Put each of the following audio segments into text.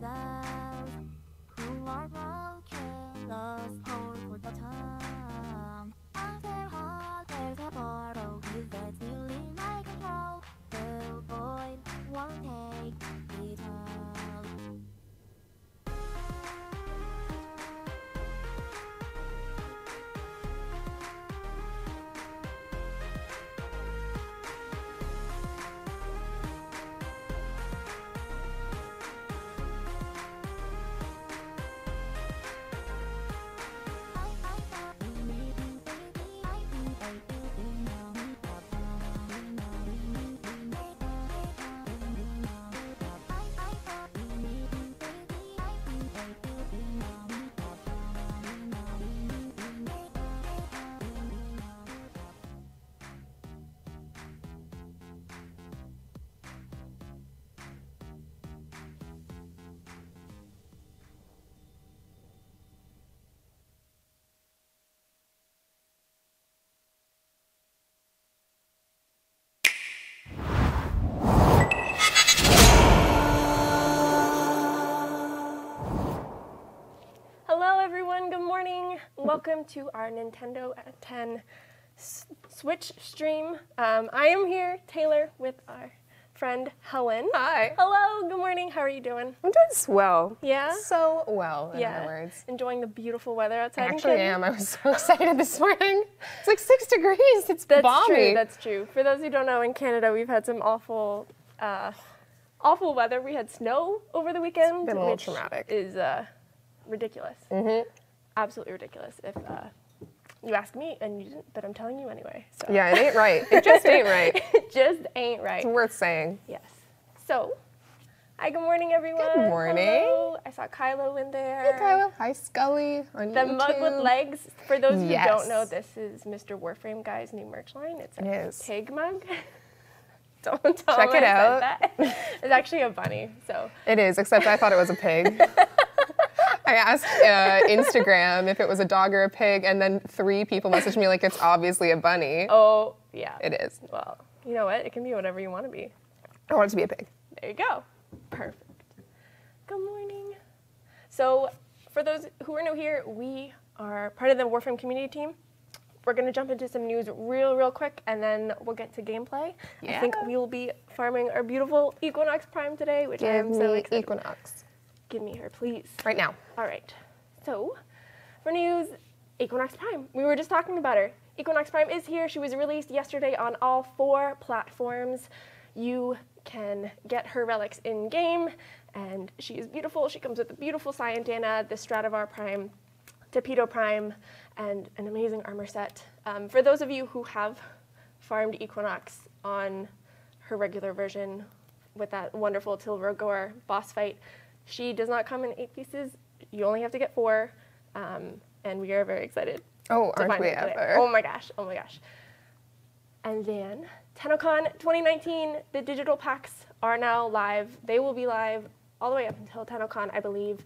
バイ Welcome to our Nintendo 10 S- Switch stream. Um, I am here, Taylor, with our friend Helen. Hi. Hello. Good morning. How are you doing? I'm doing swell. Yeah? So well, in yeah. other words. Enjoying the beautiful weather outside. in actually am. I was so excited this morning. It's like six degrees. It's That's balmy. true. That's true. For those who don't know, in Canada, we've had some awful, uh, awful weather. We had snow over the weekend, been a little which traumatic. is uh, ridiculous. Mm-hmm. Absolutely ridiculous. If uh, you ask me, and you didn't, but I'm telling you anyway. So. yeah, it ain't right. It just ain't right. it just ain't right. It's worth saying. Yes. So, hi, good morning, everyone. Good morning. Hello. I saw Kylo in there. Hey, Kyla. Hi, Scully. On The mug with legs. For those who Yes. don't know, this is Mr. Warframe Guy's new merch line. It's a It pig mug. don't tell Check it I said out. that. It's actually a bunny. So It is, except I thought it was a pig. I asked uh, Instagram if it was a dog or a pig, and then three people messaged me like it's obviously a bunny. oh yeah. It is. Well, you know what? It can be whatever you want to be. I want it to be a pig. There you go. Perfect. Good morning. So, for those who are new here, we are part of the Warframe community team. We're going to jump into some news real, real quick, and then we'll get to gameplay. I think we will be farming our beautiful Equinox Prime today, which I am so excited. Equinox. Give me her, please. Right now. All right. So, for news, Equinox Prime. We were just talking about her. Equinox Prime is here. She was released yesterday on all four platforms. You can get her relics in game, and she is beautiful. She comes with a beautiful Syandana, the Stradavar Prime, Tipedo Prime, and an amazing armor set. Um, for those of you who have farmed Equinox on her regular version with that wonderful Tyl Regor boss fight, she does not come in eight pieces. You only have to get four, um, and we are very excited. Oh, aren't we her today. ever? Oh my gosh! Oh my gosh! And then TennoCon 2019, the digital packs are now live. They will be live all the way up until TennoCon, I believe.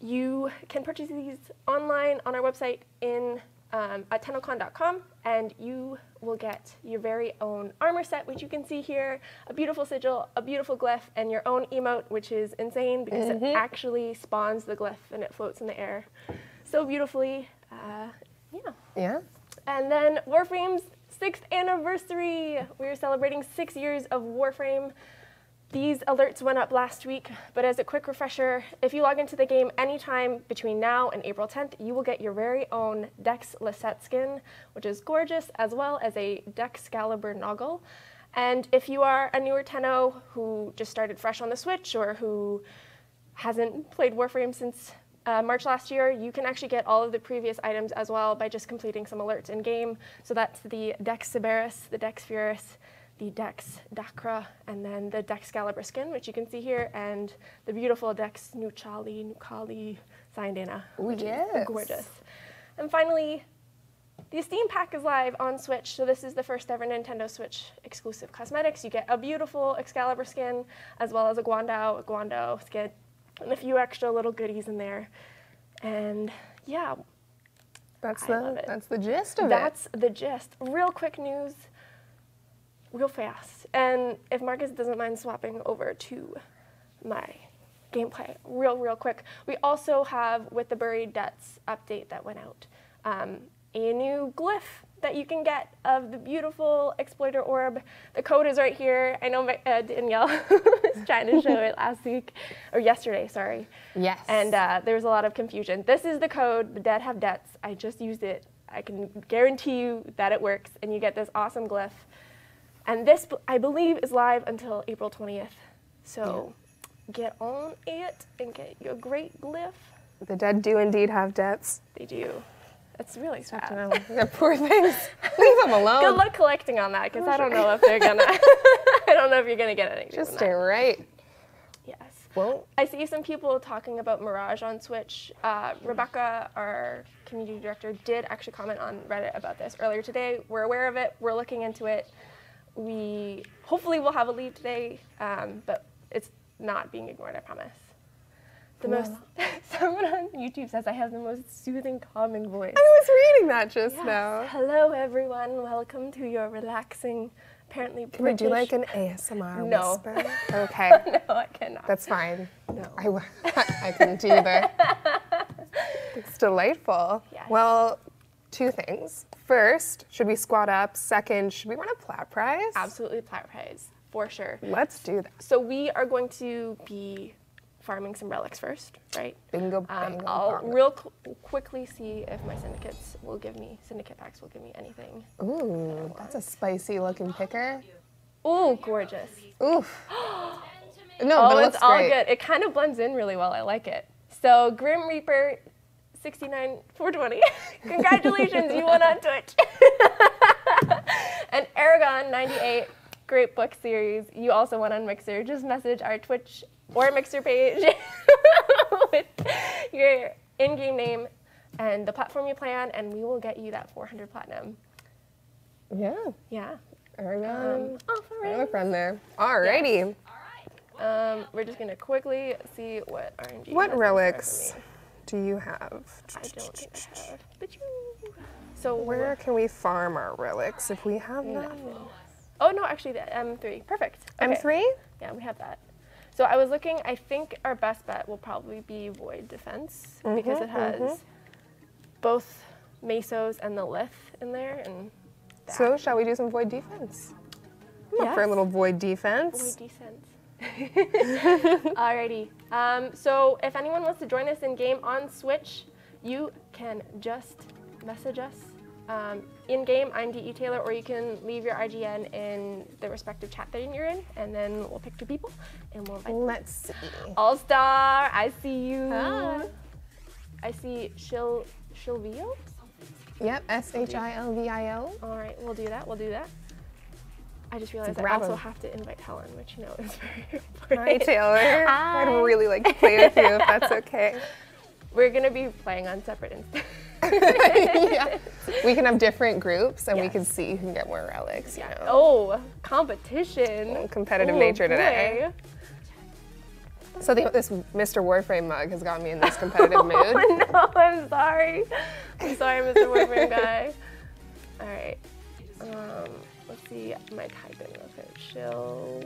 You can purchase these online on our website in um, at tennocon.com, and you will get your very own armor set, which you can see here, a beautiful sigil, a beautiful glyph, and your own emote, which is insane because it actually spawns the glyph and it floats in the air so beautifully. Uh, yeah. Yeah. And then Warframe's sixth anniversary. We are celebrating six years of Warframe. These alerts went up last week, but as a quick refresher, if you log into the game anytime between now and April 10th, you will get your very own Dex Lisette skin, which is gorgeous, as well as a Dexcalibur Noggle. And if you are a newer Tenno who just started fresh on the Switch or who hasn't played Warframe since uh, March last year, you can actually get all of the previous items as well by just completing some alerts in game. So that's the Dex Sybaris, the Dex Furis, the Dex Dakra, and then the Dex Caliber skin, which you can see here, and the beautiful Dex Nuchali, Nukali Syandana, Ooh, which yes. gorgeous. And finally, the Steam Pack is live on Switch, so this is the first ever Nintendo Switch exclusive cosmetics. You get a beautiful Excalibur skin, as well as a Guandao, a Guando skin, and a few extra little goodies in there. And yeah, That's I love the that's the gist of it. that's the gist. Real quick news, real fast. And if Marcus doesn't mind swapping over to my gameplay real, real quick. We also have, with the buried debts update that went out, um, a new glyph that you can get of the beautiful exploiter orb. The code is right here. I know my, uh, Danielle was trying to show it last week, or yesterday, sorry. Yes. And uh, there was a lot of confusion. This is the code. The dead have debts. I just used it. I can guarantee you that it works, and you get this awesome glyph. And this, I believe, is live until April 20th. So get on it and get your great glyph. the dead do indeed have debts. They do. That's really I sad. know. The poor things. Leave them alone. Good luck collecting on that, because I don't know if they're gonna. I don't know if you're gonna get anything. Just stay that. right. Yes. Well, I see some people talking about Mirage on Switch. Uh, Rebecca, our community director, did actually comment on Reddit about this earlier today. We're aware of it. We're looking into it. We hopefully will have a lead today, um, but it's not being ignored. I promise. The most. Someone on YouTube says I have the most soothing, calming voice. I was reading that just Yes. now. Hello, everyone. Welcome to your relaxing, apparently Can we British. do like an ASMR No. whisper? Okay, no, I cannot. that's fine. no. I, I couldn't either. it's delightful. Yes. Well, two things. First, should we squat up? Second, should we run a plat prize? Absolutely plat prize for sure. Let's do that. So we are going to be farming some relics first, right? Bingo, Um, bango, I'll bongo. real qu- quickly see if my syndicates will give me syndicate packs will give me anything. Ooh, that's a spicy looking picker. Ooh, gorgeous! Oof. No, oh, but it it's looks all great. good. It kind of blends in really well. I like it. So Grim Reaper, 69 420. Congratulations, you won on Twitch. and Aragon 98, great book series. You also won on Mixer. Just message our Twitch or Mixer page with your in-game name and the platform you play on, and we will get you that 400 platinum. Yeah. Yeah. Aragon. Um, I have a friend there. Alrighty. Um, we're just gonna quickly see what RNG. What has in store for relics me. Do you have? I don't think I have. But you. So Where can we farm our relics if we have? Nothing. Oh no, actually the M3. Perfect. Okay. M3? Yeah, we have that. So I was looking. I think our best bet will probably be Void Defense because Mhm, it has mhm. both Mesos and the Lith in there, and that So, shall we do some void defense? I'm up for a little void defense. Void Defense. Alrighty. Um, so if anyone wants to join us in game on Switch, you can just message us um, in game. I'm DE Taylor, or you can leave your IGN in the respective chat that you're in, and then we'll pick two people and we'll invite. Let's see. All Star, I see you. Hi. I see Shil Shilvio. Yep, S H I L V I O. All right, we'll do that. We'll do that. I just realized I also have to invite Helen, which you know is very important. Hi, Taylor. Hi. I'd really like to play with you if that's okay. We're gonna be playing on separate instances. yeah. We can have different groups and we can see who can get more relics, you know. Oh, competition. Competitive Oh, nature today. boy. So the, this Mr. Warframe mug has got me in this competitive mood. Oh no, I'm sorry. I'm sorry, Mr. Warframe guy. All right. Um, see my typing real quick. Shill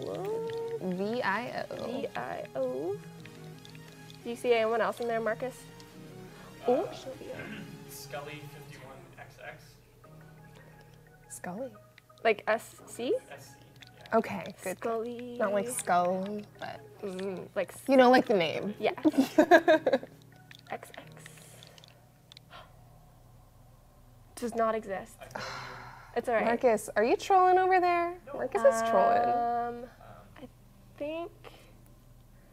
V I O. D I O. Do you see anyone else in there, Marcus? Oh, Shilvio. Scully 51XX. Scully. Like S C? Yeah. Okay, good. Scully. Not like Scully, but Mm, like s- you know, like the name. yeah. XX. Does not exist. It's alright. Marcus, are you trolling over there? Marcus is trolling. Um, I think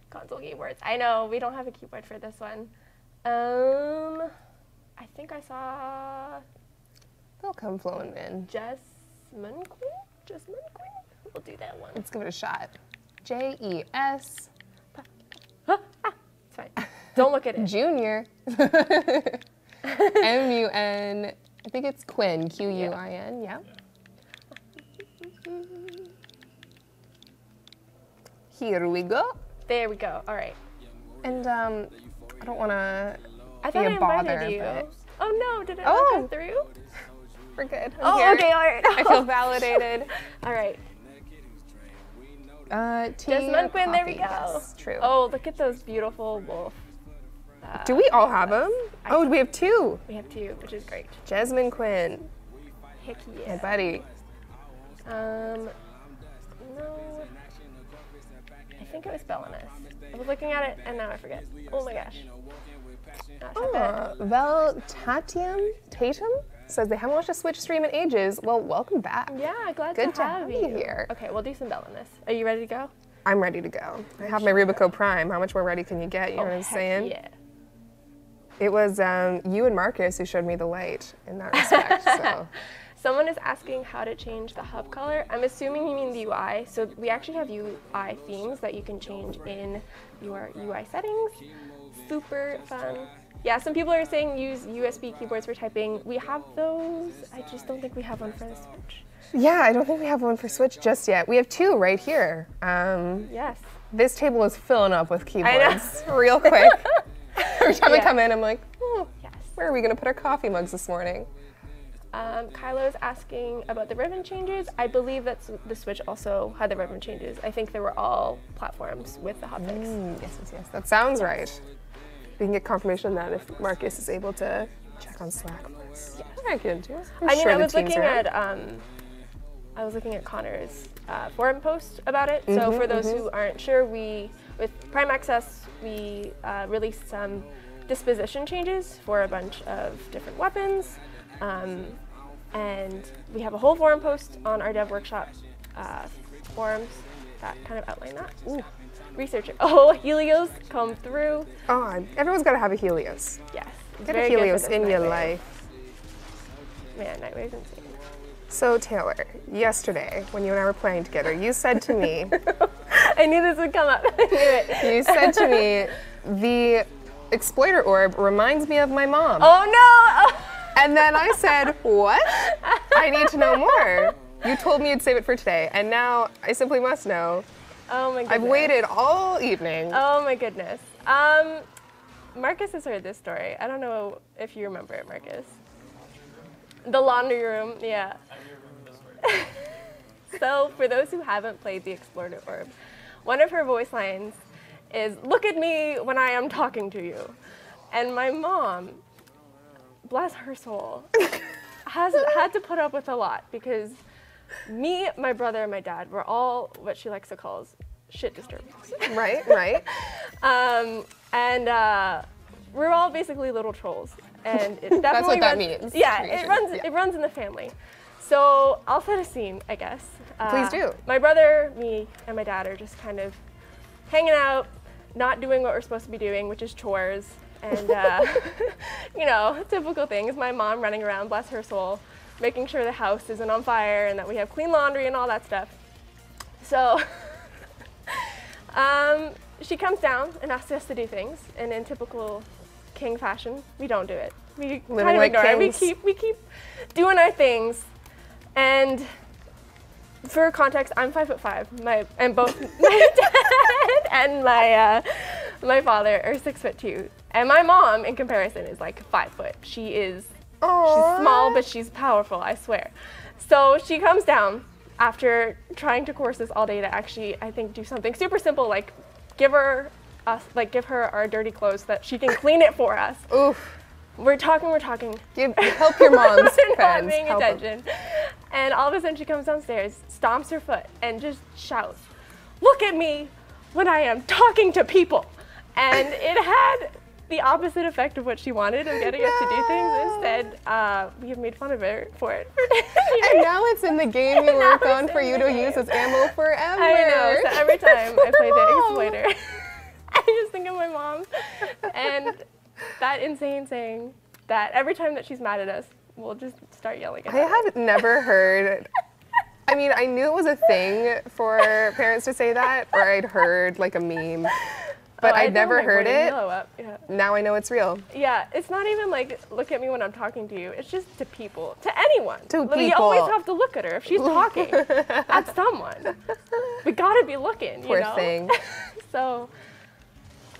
console keyboards. I know we don't have a keyboard for this one. Um, I think I saw They'll come flowing in. Jasmine Queen. Jasmine Queen. We'll do that one. Let's give it a shot. J E S It's fine. Don't look at it. Junior. M U N. I think it's Quinn. Q U I N. Yeah. Here we go. There we go. All right. And um, I don't want to. I Be thought a I invited bother, you. but- Oh no! Did it Oh. not come through? We're good. I'm Oh, here. okay. All right. I feel validated. all right. Uh, tea Jasmine and Quinn, there we go. yes, true. Oh, look at those beautiful wolf. Uh, Do we all have them? Oh, we have two. We have two, which is great. Jasmine Quinn, Heck my yeah. buddy. Um, no. I think it was Belenus. I was looking at it and now I forget. Oh my gosh. Not Oh, Vel Tatium Tatum says they haven't watched a Switch stream in ages. Well, welcome back. Yeah, glad Good to to have have you here. Okay, we'll do some Belenus. Are you ready to go? I'm ready to go. I have my Rubico Prime. How much more ready can you get? You know what I'm Oh, saying? Yeah. It was um, you and Marcus who showed me the light in that respect. so Someone is asking how to change the hub color. I'm assuming you mean the UI. So we actually have UI themes that you can change in your UI settings. Super fun. Yeah, some people are saying use USB keyboards for typing. We have those. I just don't think we have one for the Switch. yeah, I don't think we have one for Switch just yet. We have two right here. Um, Yes. this table is filling up with keyboards real quick. Every time I come in, I'm like, oh, Yes. where are we gonna put our coffee mugs this morning? Um, Kylo's asking about the ribbon changes. I believe that the Switch also had the ribbon changes. I think they were all platforms with the hotfix. Mm, yes, yes, yes. That sounds right. We can get confirmation of that if Marcus is able to check on Slack us. I can do. I'm I mean, sure I was looking at um, I was looking at Connor's uh, forum post about it. So Mm-hmm, for those who aren't sure, we with Prime Access we uh, released some disposition changes for a bunch of different weapons, um, and we have a whole forum post on our Dev Workshop uh, forums that kind of outline that. Ooh, research it. Oh, Helios come through. Oh, everyone's got to have a Helios. Yes, Get a very good for Helios in your life. Man, Nightwave's insane. So, Taylor, yesterday when you and I were playing together, you said to me, I knew this would come up. You said to me, the exploiter orb reminds me of my mom. Oh no! Oh. And then I said, what? I need to know more. You told me you'd save it for today, and now I simply must know. Oh my goodness. I've waited all evening. Oh my goodness. Um, Marcus has heard this story. I don't know if you remember it, Marcus. The laundry room, yeah. I remember this story. So, for those who haven't played the Exploiter Orb, one of her voice lines is, Look at me when I am talking to you. And my mom, bless her soul, has had to put up with a lot because me, my brother, and my dad were all what she likes to call shit disturbers. Right, right. Um, and uh, we're all basically little trolls, and it definitely that's what that runs- means. Yeah, it runs. Yeah. It runs in the family. So I'll set a scene, I guess. Uh, Please do. My brother, me, and my dad are just kind of hanging out, not doing what we're supposed to be doing, which is chores, and uh, you know, typical things. My mom running around, bless her soul, making sure the house isn't on fire and that we have clean laundry and all that stuff. So. Um, she comes down and asks us to do things, and in typical king fashion, we don't do it. We Living kind of like ignore it. We keep we keep doing our things, and for context, I'm five foot five. My and both my dad and my uh, my father are six foot two, and my mom, in comparison, is like five foot. She is Aww. She's small, but she's powerful, I swear. So she comes down after trying to course us all day to actually, I think, do something super simple, like give her us, like give her our dirty clothes so that she can clean it for us. Oof. We're talking, we're talking. Give, help your moms, We're not friends. paying Help attention. And all of a sudden she comes downstairs, stomps her foot, and just shouts, "Look at me when I am talking to people!" And it had the opposite effect of what she wanted of getting us to do things. Instead, uh, we have made fun of her for it. And now it's in the game you work on for you to use game. as ammo forever. I know. So every time I play the exploiter, I just think of my mom and that insane saying that every time that she's mad at us, we'll just start yelling at her. I her. had never heard. I mean, I knew it was a thing for parents to say that, or I'd heard like a meme, but Oh, I'd never heard it. Yeah. Now I know it's real. yeah, it's not even like look at me when I'm talking to you. It's just to people, to anyone. To people. We always have to look at her if she's talking at someone. We gotta be looking. Poor you know? thing. So,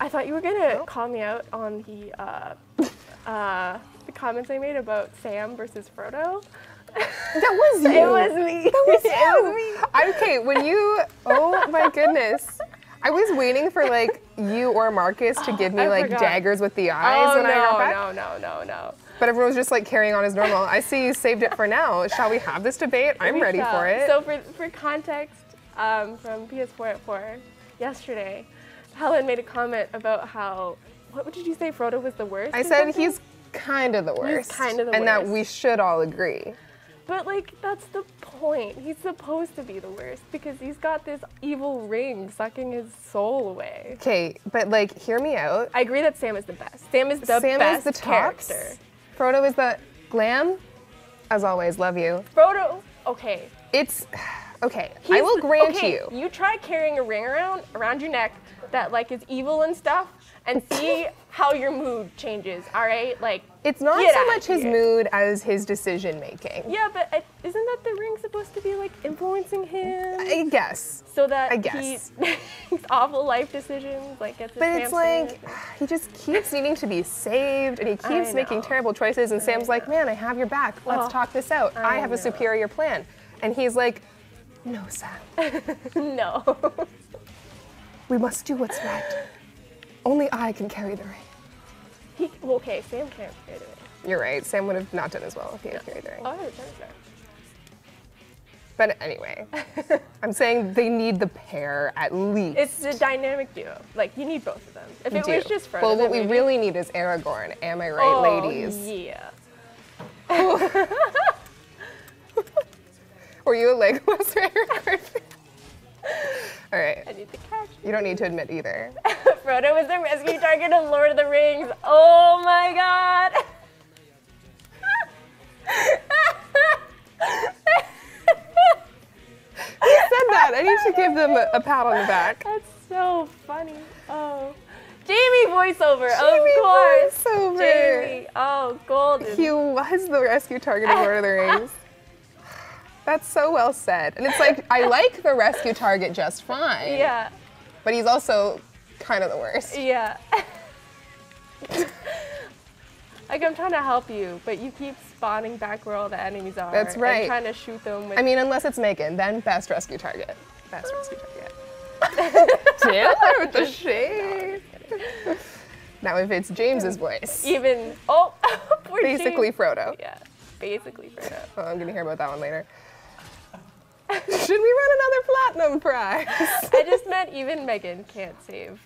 I thought you were gonna call me out on the uh, uh, the comments I made about Sam versus Frodo. That was you. It was me. That was It was you. I- okay, when you Oh my goodness. I was waiting for like you or Marcus to give me I like forgot. daggers with the eyes Oh when I got no, back. no, no, no, no. But everyone was just like carrying on as normal. I see you saved it for now. Shall we have this debate? I'm We ready shall. for it. So for, for context, um, from PS4 at 4 yesterday, Helen made a comment about how, what did you say, Frodo was the worst? I said something? he's kind of the worst. kind of the worst. and that we should all agree. But like, that's the point. He's supposed to be the worst because he's got this evil ring sucking his soul away. Okay, but like, hear me out. I agree that Sam is the best. Sam is the Sam best is the tops. character. Frodo is the glam. As always, love you. Frodo, okay. It's okay. I will grant okay, you. You try carrying a ring around around your neck that like is evil and stuff, and see how your mood changes. All right, like It's not so much his here. mood as his decision making. Yeah, but uh, isn't that the ring supposed to be like influencing him I guess. so that I he makes awful life decisions, like gets But it's like he just keeps needing to be saved and he keeps making terrible choices and Sam's like, "Man, I have your back. Let's Oh, talk this out. I, I have a superior plan." And he's like, "No, Sam. no. We must do what's right. Only I can carry the ring." he, well, okay, Sam can't carry the ring. You're right. Sam would have not done as well if he had carried the ring. Oh. But anyway, I'm saying they need the pair at least. It's a dynamic duo. Like you need both of them. If it do. was just Frodo, well, what we maybe- really need is Aragorn. Am I right, oh, ladies? Yeah. Were you a Legolas or Aragorn? All right. I need to catch. You don't need to admit either. Frodo was the rescue target of Lord of the Rings. Oh my god. He said that. I need to give them a, a pat on the back. That's so funny. Oh. Jamie voiceover, Jamie of course. voiceover. Jamie. Oh, golden. He was the rescue target of Lord of the Rings. That's so well said. And it's like, I like the rescue target just fine. Yeah. But he's also kind of the worst. Yeah. like I'm trying to help you, but you keep spawning back where all the enemies are. That's right. And trying to shoot them with I mean, unless it's Megan, then best rescue target. Best oh. rescue target. Taylor with the shade. Now, if it's James's voice, even oh basically James. Frodo. Yeah. Basically Frodo. Oh, I'm gonna hear about that one later. Should we run another platinum prize? I just meant even Megan can't save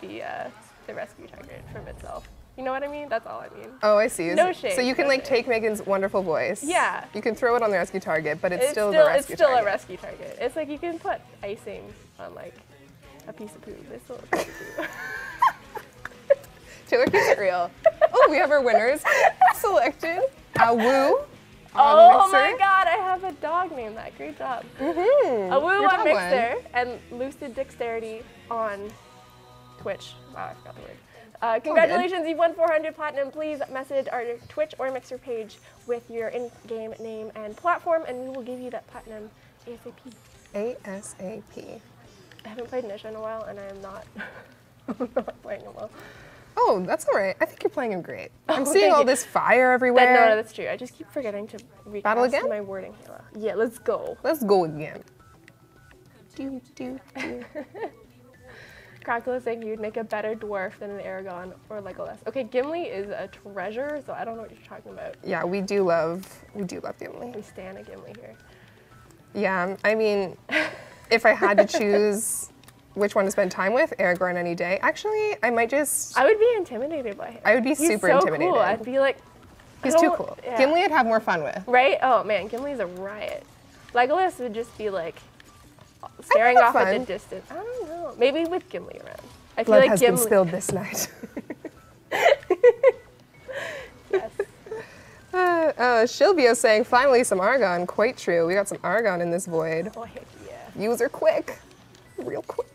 the uh, the rescue target from itself. You know what I mean? That's all I mean. Oh, I see. No So you can no like shade. take Megan's wonderful voice. Yeah. You can throw it on the rescue target, but it's, It's still, still, the it's rescue still target. a rescue target. It's like you can put icing on like a piece of poo. It's still a piece of poo. Taylor keeps it real. oh, we have our winners selected. Awu. oh my god, I have a dog named that. Great job. Mm-hmm. A woo on Mixer and Lucid Dexterity on Twitch. Wow, I forgot the word. Uh, congratulations, you've won 400 platinum. Please message our Twitch or Mixer page with your in-game name and platform, and we will give you that platinum ASAP. ASAP. I haven't played Nezha in a while, and I am not, I'm not playing him well. Oh, that's all right. I think you're playing him great. Oh, I'm Oh, seeing all you. this fire That, everywhere. no, no, that's true. I just keep forgetting to recast Battle again? my wording. Yeah, let's go. Let's go again. Do, do, do. Crackle is saying you'd make a better dwarf than an Aragorn or Legolas. Okay, Gimli is a treasure, so I don't know what you're talking about. Yeah, we do love, we do love Gimli. We stand a Gimli here. Yeah, I mean, if I had to choose which one to spend time with, Aragorn any day. Actually, I might just. I would be intimidated by him. I would be He's super so intimidated. Cool. I'd be like, He's too cool. yeah. Gimli I'd have more fun with. Right? Oh man, Gimli's a riot. Legolas would just be like staring off at the distance. I don't know. Maybe with Gimli around. I feel Blood like has Gimli. been spilled this night. Yes. uh, uh, Shilvio saying, finally some Argon. Quite true. We got some Argon in this void. Oh heck yeah. User quick. Real quick.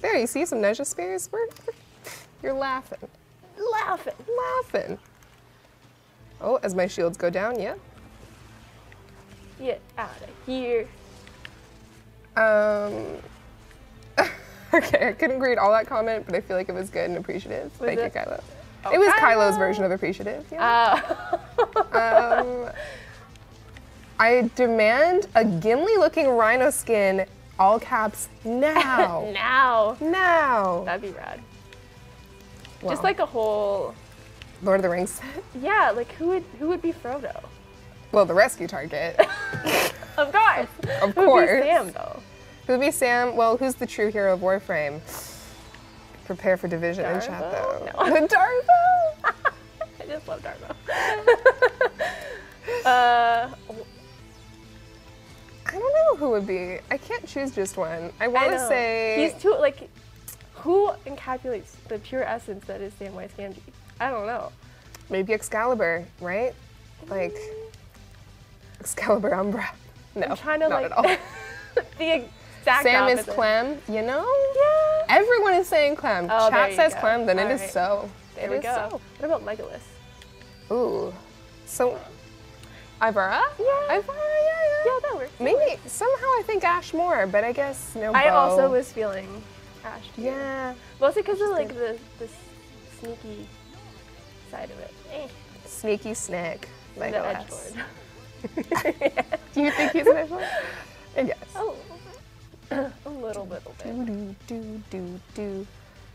There, you see some Nezha spears? We're, you're laughing. Laughing. Laughing. Oh, as my shields go down, yeah. Get out of here. Um, okay, I couldn't read all that comment, but I feel like it was good and appreciative. Was Thank it? you, Kylo. Oh, it was Kylo! Kylo's version of appreciative. Yeah. Uh, um, I demand a Gimli looking rhino skin, all caps, now. Now. now. That'd be rad. Wow. Just like a whole Lord of the Rings yeah, like who would who would be Frodo? Well, the rescue target. Of course. Of Who would be Sam though? Who'd be Sam? Well, who's the true hero of Warframe? Prepare for division in chat though. No. Darvo! I just love Darvo. uh, I don't know who would be. I can't choose just one. I want to say he's too like who encapsulates the pure essence that is Samwise Gamgee? I don't know. maybe Excalibur, right? Like Excalibur Umbra. No, I'm trying to not like at all. the exact Sam is. Clem, you know? Yeah. Everyone is saying Clem. Oh, Chat says go. Clem, then it All is so. There It we is go. What about Legolas? Ooh. So, Ivara? Yeah. Ivara, yeah, yeah. Yeah, that works. Maybe somehow I think Ash more, but I guess no. I Bo. also was feeling Ash. too. Yeah. Mostly because of like the the sneaky side of it. Eh, Sneaky snake. the Legolas. edge. Do you think he's an edgelord? I guess. Oh, a little bit. Bit. Do, do, do, do.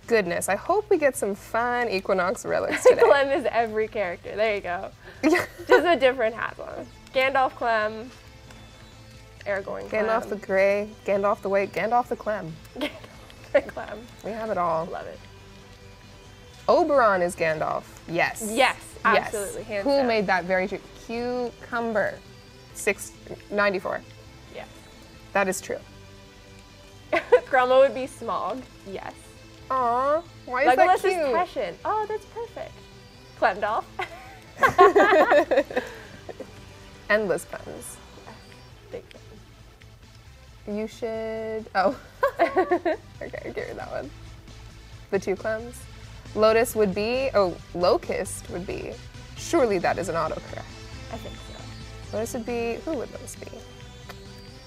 Goodness, I hope we get some fun Equinox relics today. Clem is every character. There you go. Just a different hat on. Gandalf, Clem, Aragorn, Clem. Gandalf the Grey, Gandalf the White, Gandalf the Clem. Gandalf Clem. We have it all. Love it. Oberon is Gandalf. Yes. Yes, Yes. absolutely. Hands Who down. made that very true? Cucumber. Six, 94. Yeah. That is true. Chroma would be Smaug. Yes. Aw, why is Legolas that is cute? Prescient. Oh, that's perfect. Clemdolf. Endless puns. Big fan. You should. Oh. okay, I give you that one. The two Clems. Lotus would be. Oh, Locust would be. Surely that is an autocorrect. I think so. Lotus would be. Who would Lotus be?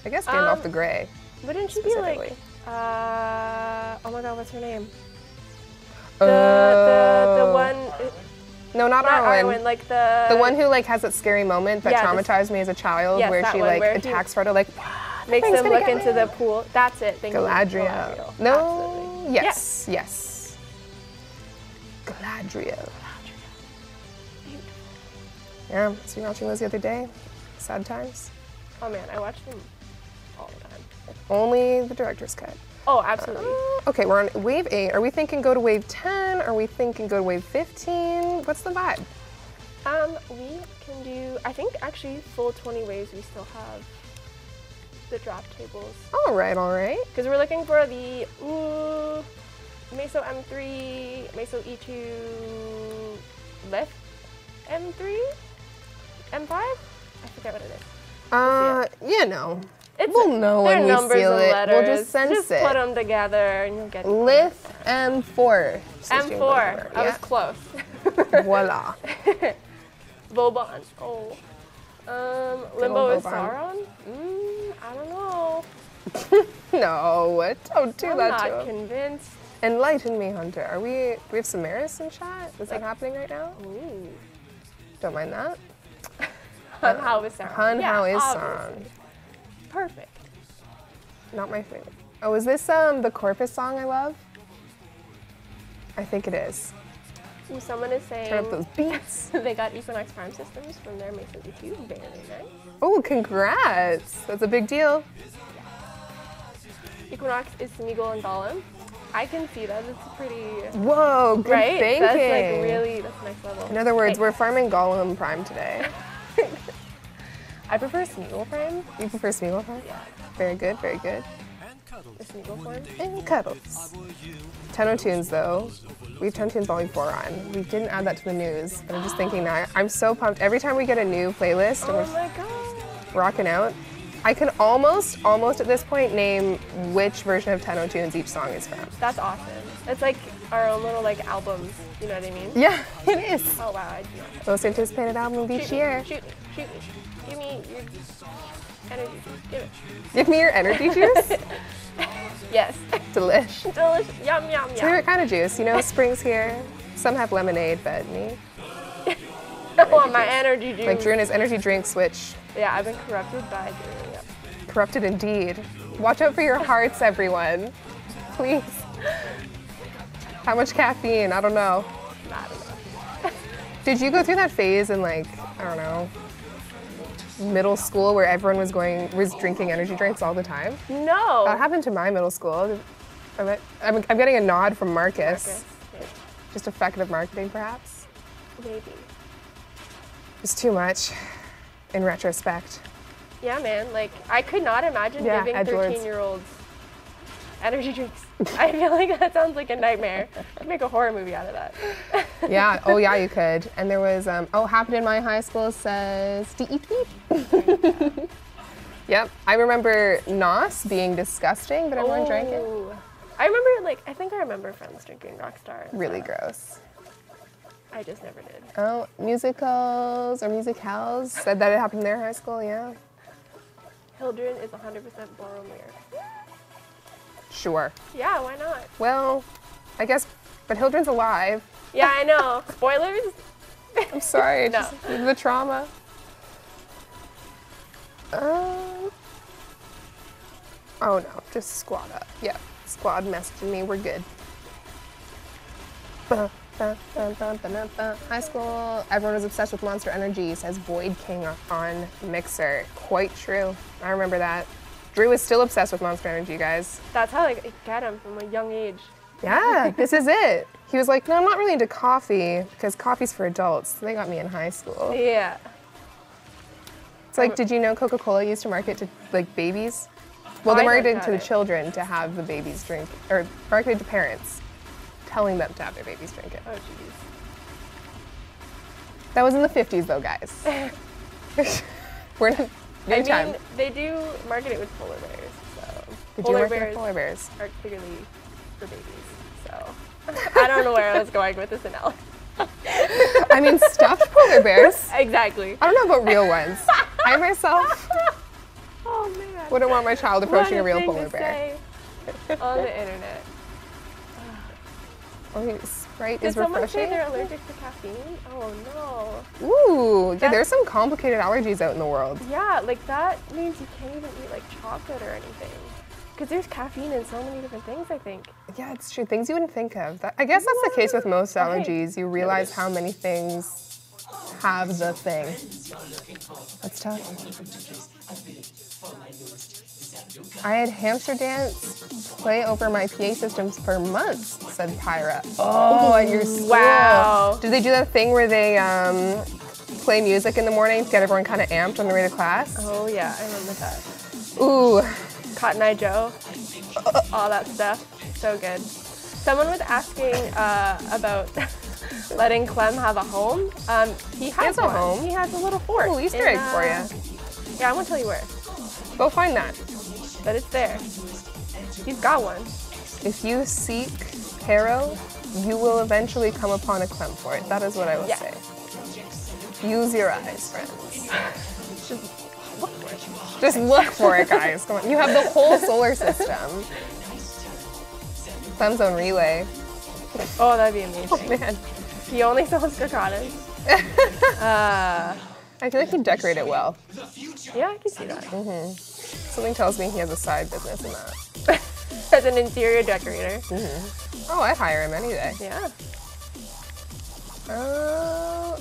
I guess Gandalf Um, the Grey. Wouldn't she be like? Uh, oh my God, what's her name? The the the Oh. one. No, not, Not Arwen. Arwen, like the. The one who like has that scary moment that Yeah, this- traumatized me as a child, Yes, where she one, like where attacks Frodo, like makes him look into me. the pool. That's it. Thank you. Galadriel. No. Absolutely. Yes. Yes. Galadriel. Yeah, I was watching those the other day. Sad times. Oh man, I watched them all the time. Only the director's cut. Oh, absolutely. Okay, we're on wave eight. Are we thinking go to wave 10? Are we thinking go to wave 15? What's the vibe? Um, we can do. I think actually full 20 waves. We still have the drop tables All right, all right. because we're looking for the ooh, Meso M3, Meso E2, Lith M3, M5. I forget what it is. Uh, you know, It's We'll know when we numbers seal and it. letters. We'll just sense just it. put them together and you'll get it. Lith M4. M4. Gilbert. I was close. Voila. Vauban. Oh. Um, Limbo is. Sauron? Mm, I don't know. No, what? don't do I'm that not to him. convinced. Enlighten me, Hunter. Are we? We have Samaris in chat. Is that happening right now? Ooh. Don't mind that. Hun How is Sauron? Hun yeah, How is. Sauron. Perfect. Not my favorite. Oh, is this um the Corpus song I love? I think it is. Ooh, someone is saying Turn up those beats. they got Equinox Farm Systems from their Mesa EQ. Very nice. Oh, congrats! That's a big deal. Equinox is Smeagol and Gollum. I can see that. It's pretty. Whoa, good right? thinking. That's like really. That's next level. In other words, Hey, we're farming Gollum Prime today. I prefer Smeagol Prime. You prefer Smeagol Prime? Yeah. Very good, very good. Smeagol form. And cuddles. Tenno oh Tunes, though. We have Tenno Tunes Volume 4 on. We didn't add that to the news, but I'm just thinking now. I'm so pumped. Every time we get a new playlist and Oh we're rocking out, I can almost, almost at this point name which version of Tenno oh Tunes each song is from. That's awesome. It's like our own little like albums. You know what I mean? Yeah, it is. Oh wow, I do. Most anticipated album of each Shoot year. shoot me, shoot me. Give me your energy. Give it. Give me your energy juice. Yes. Delish. Delicious. Yum yum yum. Favorite kind of juice. You know, spring's here. Some have lemonade, but me. I want my energy juice. Like Drew and his energy drink switch. yeah, I've been corrupted by Drew. Yep. Corrupted indeed. Watch out for your hearts, everyone. Please. How much caffeine? I don't know. Not enough. Did you go through that phase in like, I don't know, middle school where everyone was going was drinking energy drinks all the time? No. That happened to my middle school. I'm, I'm, I'm getting a nod from Marcus. Marcus yeah. Just effective marketing, perhaps. Maybe. It's too much, in retrospect. Yeah, man. Like I could not imagine yeah, giving 13-year-olds energy drinks. I feel like that sounds like a nightmare. I'd make a horror movie out of that. Yeah. Oh, yeah, you could. And there was, um, oh, happened in my high school says DEP. yep. I remember NOS being disgusting, but everyone drank it. I remember, like, I think I remember friends drinking Rockstar. Really gross. I just never did. Oh, musicals or musicals said that it happened in their high school. Yeah. Hildren is 100% Boromir. Sure. Yeah, why not? Well, I guess, but Hildren's alive. Yeah, I know. Spoilers? I'm sorry. No. just the trauma. Um. Oh no, just squad up. Yeah, squad messaging me. We're good. High school, everyone was obsessed with Monster Energy, says Void King on Mixer. Quite true. I remember that. Drew is still obsessed with Monster Energy, guys. That's how I get him from a young age. Yeah, this is it. He was like, no, I'm not really into coffee because coffee's for adults. They got me in high school. Yeah. It's like, um, did you know Coca-Cola used to market to like babies? Well, they marketed got to the children to have the babies drink, or marketed to parents, telling them to have their babies drink it. Oh, jeez. That was in the 50s, though, guys. We're new I time. mean, they do market it with polar bears, so Did you polar work with bears polar bears? are clearly for babies. So I don't know where I was going with this analogy. I mean, stuffed polar bears. Exactly. I don't know about real ones. I myself Oh man. wouldn't want my child approaching What a real polar bear. on the internet. Oh, Sprite Did is someone say they're allergic to caffeine? Oh no. Ooh, yeah, there's some complicated allergies out in the world. Yeah, like that means you can't even eat like chocolate or anything. Because there's caffeine in so many different things, I think. Yeah, it's true. Things you wouldn't think of. That, I guess that's the case with most Right. allergies. You realize how many things have the thing. That's tough. I had hamster dance play over my PA systems for months, said Pyra. Oh, at your school. wow. Did they do that thing where they um, play music in the morning to get everyone kind of amped on the way to class? Oh yeah, I remember that. Ooh, Cotton Eye Joe, all that stuff. So good. Someone was asking uh, about letting Clem have a home. Um, he has, has a home. He has a little fort. Ooh, Easter in, egg for uh, you. Yeah, I won't tell you where, Go find that. But it's there. He's got one. If you seek Harrow, you will eventually come upon a Clem fort. That is what I will Yeah. say. Use your eyes, friends. Just look for it. Just look for it, guys. Come on. You have the whole solar system. Clem Zone Relay. Oh, that'd be amazing. Oh, Man, He only sells Dracanas. uh, I feel like he'd decorate it well. yeah, I can see that. Mm-hmm. Mm-hmm. Something tells me he has a side business in that. As an interior decorator. Mm-hmm. Oh, I'd hire him any day. Yeah. Uh,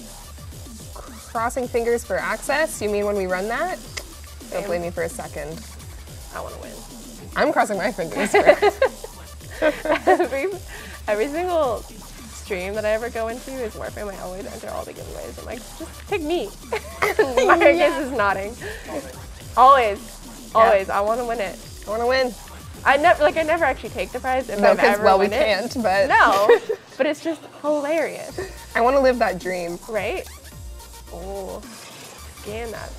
crossing fingers for access? You mean when we run that? Don't blame me for a second. I want to win. I'm crossing my fingers for every, every single stream that I ever go into is Warframe. I always enter all the giveaways. I'm like, just pick me. My Marcus is nodding. Always, always. I want to win it. I want to win. I never, like, I never actually take the prize if No, because ever well, we it. can't. But No, but it's just hilarious, I want to live that dream. right? Oh, scan that,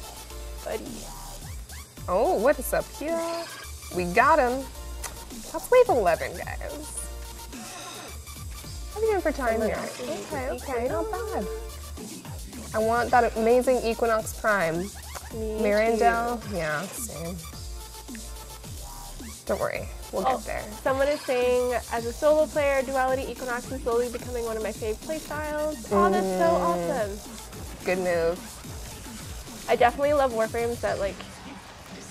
buddy. Oh, what is up here? We got him. That's wave 11, guys. How are you doing for time here? Okay, okay, not bad. I want that amazing Equinox Prime. Me Mirandel? Yeah, same. Don't worry, we'll get Oh, there. someone is saying, as a solo player, Duality Equinox is slowly becoming one of my fave play styles. Oh, that's so Mm. awesome. good move. I definitely love Warframes that like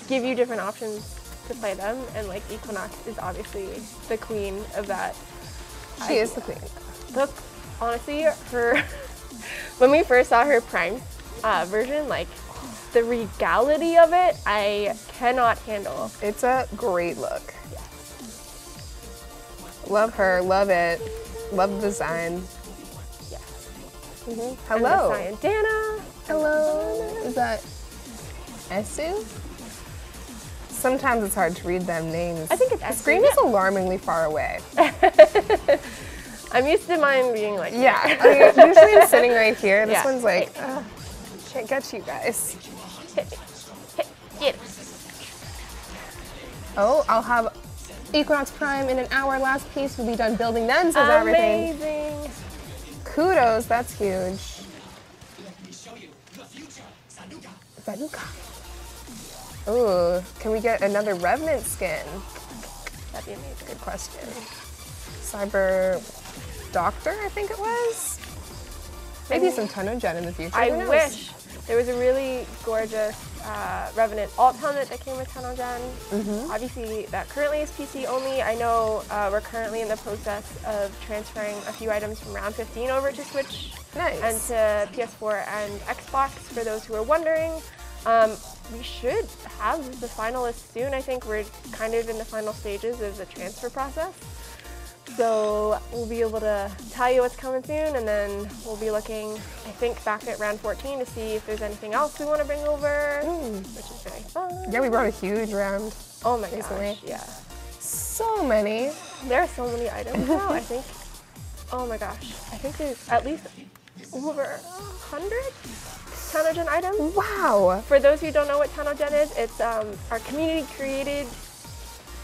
give you different options to play them, and like Equinox is obviously the queen of that. She is the queen. Look, honestly, her when we first saw her Prime uh, version, like the regality of it, I cannot handle. It's a great look. Love her, love it, love the design. Yeah. Mhm. And Hello. Syandana. Hello. Is that Esu? Sometimes it's hard to read them names. I think it's the screen is alarmingly far away. I'm used to mine being like Yeah, I mean, usually I'm sitting right here. This Yeah. one's like, "Ugh, can't get you guys. Get it. Oh, I'll have Equinox Prime in an hour. Last piece will be done building then, says everything. Amazing. Kudos, that's huge. Zanuka. Ooh, can we get another Revenant skin? That'd be amazing. Good question. Cyber Doctor, I think it was? Maybe some TennoGen in the future. I wish there was a really gorgeous uh, Revenant alt helmet that came with TennoGen. Mm-hmm. Obviously, that currently is PC only. I know uh, we're currently in the process of transferring a few items from round 15 over to Switch Nice. and to PS4 and Xbox. For those who are wondering, um, we should have the finalists soon. I think we're kind of in the final stages of the transfer process. So we'll be able to tell you what's coming soon, and then we'll be looking, I think, back at round 14 to see if there's anything else we want to bring over, which is very fun. Yeah, we brought a huge round. Oh my recently. gosh, yeah. So many. There are so many items now, I think. Oh my gosh, I think there's at least over a 100 TennoGen items. Wow. For those who don't know what TennoGen is, it's um, our community created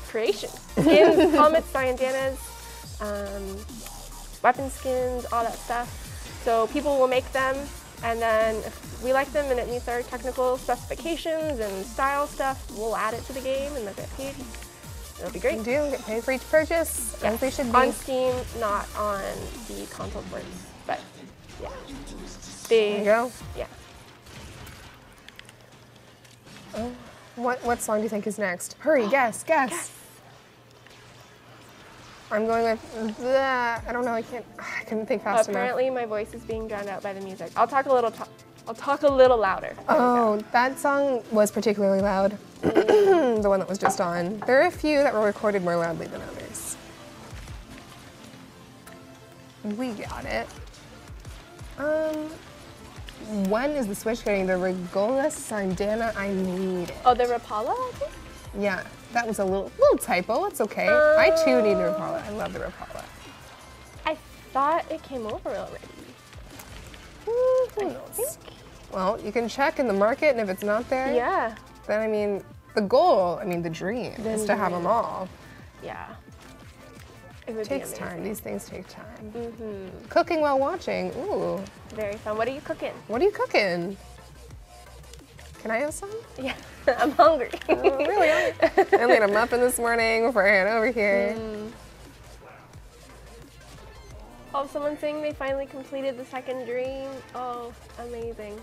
creation. Skins, helmets, bandanas, um, weapon skins, all that stuff. So people will make them, and then if we like them and it meets our technical specifications and style stuff, we'll add it to the game and they'll get paid. It'll be great. You do get paid for each purchase, as they should be. On Steam, not on the console ports, but yeah. There you go. yeah. What what song do you think is next? Hurry, guess, guess. I'm going with the. I don't know. I can't. I couldn't think fast enough. Apparently, my voice is being drowned out by the music. I'll talk a little. I'll talk a little louder. Oh, that song was particularly loud. the one that was just on. There are a few that were recorded more loudly than others. We got it. Um, when is the Switch getting the Regola Syandana? I need it. Oh, the Rapala. I think? Yeah, that was a little little typo. It's okay. I too need the Rapala. I love the Rapala. I thought it came over already. Ooh, who knows? Well, you can check in the market, and if it's not there, Yeah. then I mean, the goal, I mean, the dream is The to have them all. Yeah. It would takes time. These things take time. Mm-hmm. Cooking while watching. Ooh, Very fun. What are you cooking? what are you cooking? Can I have some? Yeah, I'm hungry. Oh, really? I made a muffin this morning before I over here. Mm. oh, someone's saying they finally completed the second dream. Oh, amazing.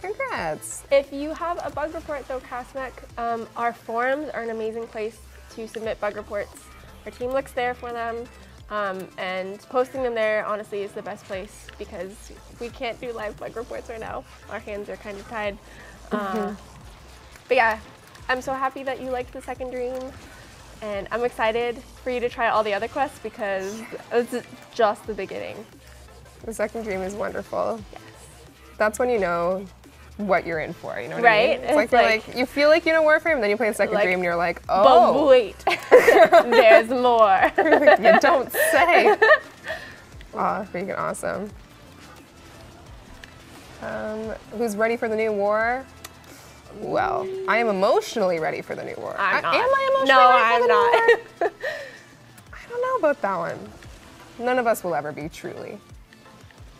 Congrats. If you have a bug report though, Casmec, um, our forums are an amazing place to submit bug reports. Our team looks there for them, um, and posting them there honestly is the best place because we can't do live bug reports right now. Our hands are kind of tied. Uh, but yeah, I'm so happy that you liked the second dream, and I'm excited for you to try all the other quests because it's just the beginning. The second dream is wonderful. Yes. That's when you know what you're in for. You know what Right? I mean? It's, like, It's you're like- like you feel like you know Warframe, then you play the second Like, dream, and you're like, oh, But oh, wait, there's more. you don't say. Aw, freaking awesome. Um, who's ready for the new war? Well, I am emotionally ready for the new war. I'm I- not. Am I emotionally No, ready for I'm the not. new war? I don't know about that one. None of us will ever be truly.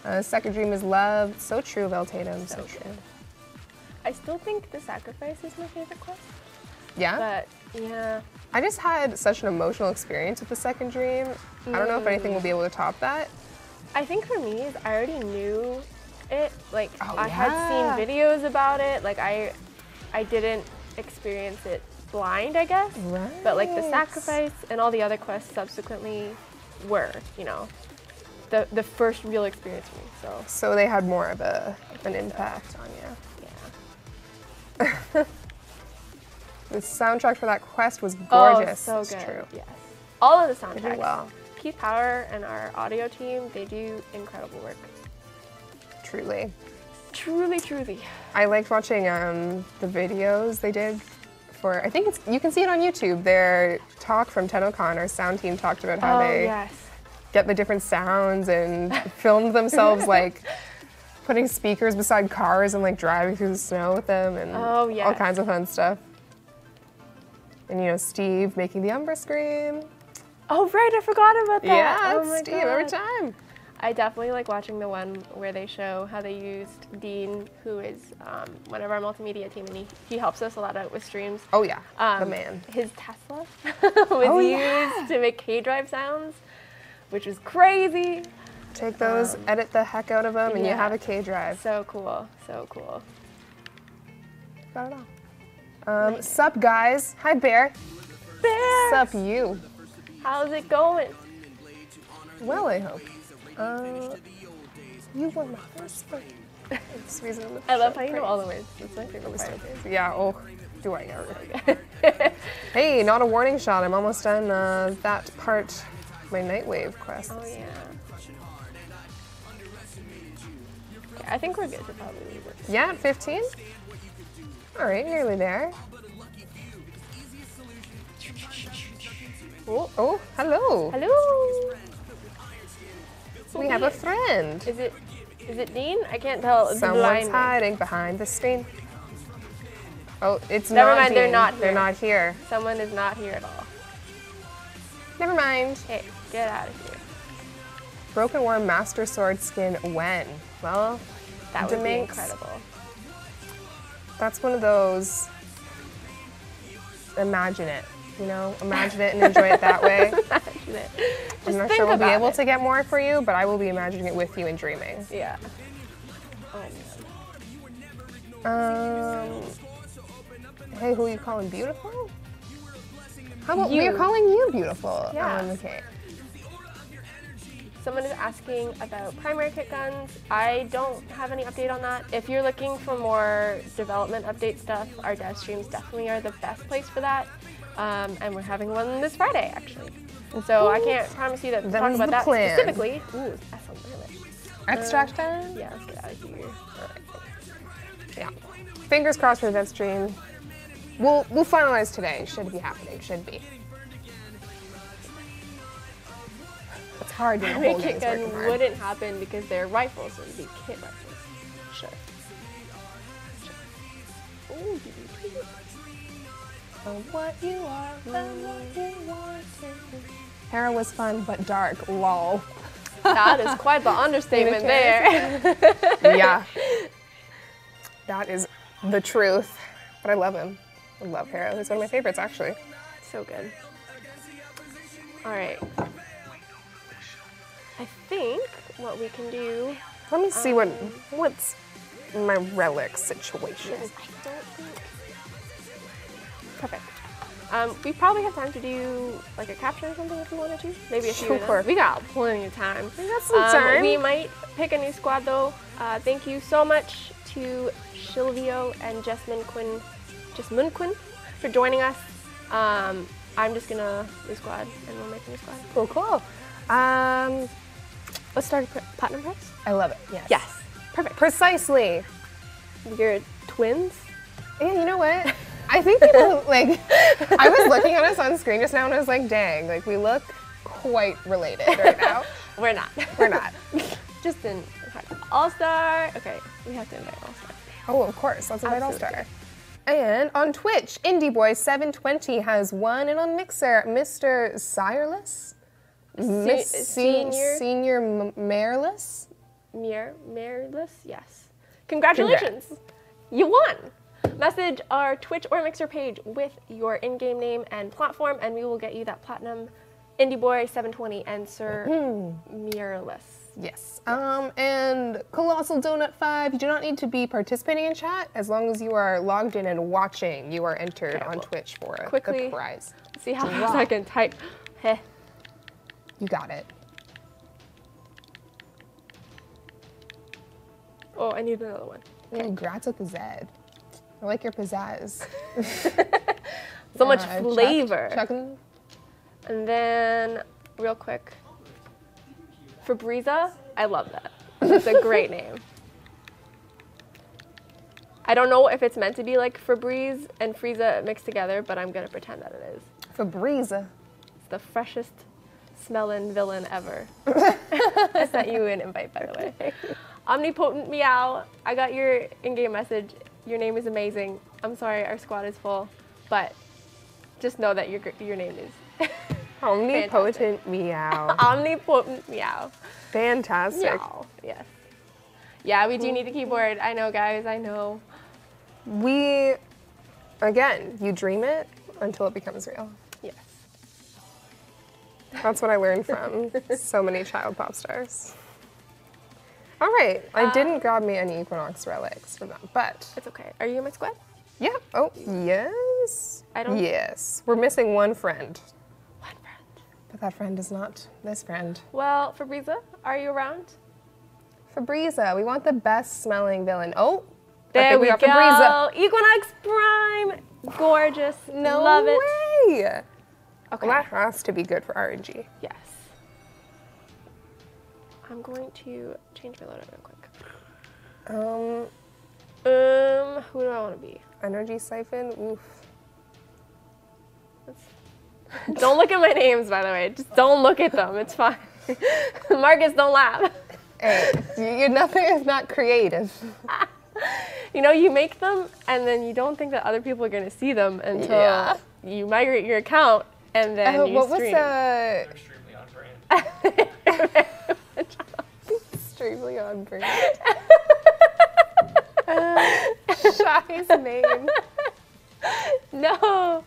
Uh, second dream is love. So true, Vel Tatum. So, So true. I still think the sacrifice is my favorite quest, Yeah. but yeah, I just had such an emotional experience with the second dream. I don't know if anything will be able to top that. I think for me is I already knew it. Like Oh, I had seen videos about it. Like I, I didn't experience it blind, I guess. Right. But like the sacrifice and all the other quests subsequently were, you know, the the first real experience for me. So So they had more of a an impact on you. The soundtrack for that quest was gorgeous. Oh, so it's good. true. Yes. All of the soundtracks. well. Keith Power and our audio team, they do incredible work. Truly. Truly, truly. I liked watching um, the videos they did for. I think it's you can see it on YouTube. Their talk from TennoCon, our sound team talked about how oh they yes. get the different sounds and filmed themselves like putting speakers beside cars and like driving through the snow with them and Oh, all kinds of fun stuff. And you know, Steve making the Umbra scream. Oh right, I forgot about that. Yeah, oh Steve every time. I definitely like watching the one where they show how they used Dean, who is um, one of our multimedia team, and he, he helps us a lot out with streams. Oh yeah, the Um, man. His Tesla was Oh, used yeah. to make K-Drive sounds, which was crazy. Take those, um, edit the heck out of them, and you have a K drive. So cool, so cool. Got it all. Um, sup guys? Hi Bear. Bear, Sup you? how's it going? Well, I hope. Uh, you were my first friend. It's the reason the I love how you know all the words. That's my favorite part. Yeah, oh, do I ever. hey, not a warning shot. I'm almost done uh, that part, my Nightwave quest. Oh yeah. I think we're good to probably leave it. Yeah, 15? All right, nearly there. Oh, oh, hello. Hello. We have a friend. Is it is it Dean? I can't tell. It's Someone's hiding behind the screen. Oh, it's Never not mind, they're not here. They're not here. Someone is not here at all. Never mind. Hey, get out of here. Broken Worm Master Sword skin when? Well, That would be incredible. that's one of those. Imagine it, you know? Imagine it and enjoy it that way. Imagine it. I'm not think sure we'll be able it. to get more for you, but I will be imagining it with you and dreaming. Yeah. Oh. Um, hey, who are you calling beautiful? How about we're calling you beautiful? Yeah. Um, okay. Someone is asking about primary kit guns. I don't have any update on that. If you're looking for more development update stuff, our dev streams definitely are the best place for that. Um, and we're having one this Friday, actually. So I can't promise you that to talk about the that plan. specifically. Ooh, that's a limit. Extract time? Yeah, let's get out of here. Yeah. Fingers crossed for dev stream. We'll we'll finalize today. Should be happening. Should be. Hard when the Primary whole kit gang's working gun hard. wouldn't happen because they're rifles, so it'd be kit rifles. Sure. Sure. Ooh, Of what you are, and what you want to. Harrow was fun but dark. Lol. that is quite the understatement there. yeah. That is the truth. But I love him. I love Harrow. He's one of my favorites actually. so good. All right. I think what we can do Let me see what what's my relic situation. I don't think. Perfect. Um, we probably have time to do like a capture or something if we wanted to. Maybe a few. Sure. We got plenty of time. We got some Um, time. we might pick a new squad though. Uh, thank you so much to Silvio and Jessamine Quinn, Jessamine Quinn, for joining us. Um, I'm just gonna new squad and we'll make a new squad. Cool, cool. Let's start pl- platinum press. I love it. Yes. Yes, perfect. Precisely. You're twins. Yeah, you know what? I think people like. I was looking at us on screen just now and I was like, dang, like we look quite related right now. We're not. We're not. just in All Star. Okay, we have to invite All Star. Oh, of course. Let's invite All Star. And on Twitch, IndieBoy720 has one, and on Mixer, Mr. Sireless, Miss Se- senior? Senior Mayorless. Mir Mirless, yes. Congratulations! You won! Message our Twitch or Mixer page with your in-game name and platform, and we will get you that platinum Indie Boy 720 and Sir Mirrorless. Yes. Um, and Colossal Donut 5, you do not need to be participating in chat. As long as you are logged in and watching, you are entered Okay, on Twitch for quickly- the prize. See how fast I can type. Heh. You got it. Oh, I need another one. Okay. Congrats with the Z. I like your pizzazz. So much Uh, chuck- flavor. chucking- And then, real quick, Febreza. I love that. It's a great name. I don't know if it's meant to be like Febreze and Frieza mixed together, but I'm gonna pretend that it is. Febreze. It's the freshest smelling villain ever. I sent you an invite, by the way. Omnipotent Meow. I got your in-game message. Your name is amazing. I'm sorry, our squad is full, but just know that your your name is Omnipotent meow. Omnipotent Meow. Fantastic. Meow. Yes. Yeah, we do need a keyboard. I know, guys. I know. We, again, you dream it until it becomes real. That's what I learned from so many child pop stars. All right, I Uh, didn't grab me any Equinox relics for them, but It's okay. Are you in my squad? yeah. Oh, yes. I don't- Yes, we're missing one friend, One friend. but that friend is not this friend. Well, Febreza, are you around? Febreza, we want the best smelling villain. Oh, There we, got go. Febreza. Equinox Prime. Gorgeous. No Love it. Way. Okay. Well, that has to be good for RNG. Yes. I'm going to change my loadout real quick. Um, Um, who do I want to be? energy siphon. Oof. Don't look at my names, by the way. Just don't look at them. It's fine. Marcus, don't laugh. Hey, you, nothing is not creative. You know, you make them, and then you don't think that other people are going to see them until Yeah. you migrate your account, and then Uh, you what was stream. the They're extremely on brand. extremely on brand? Shy's name. no.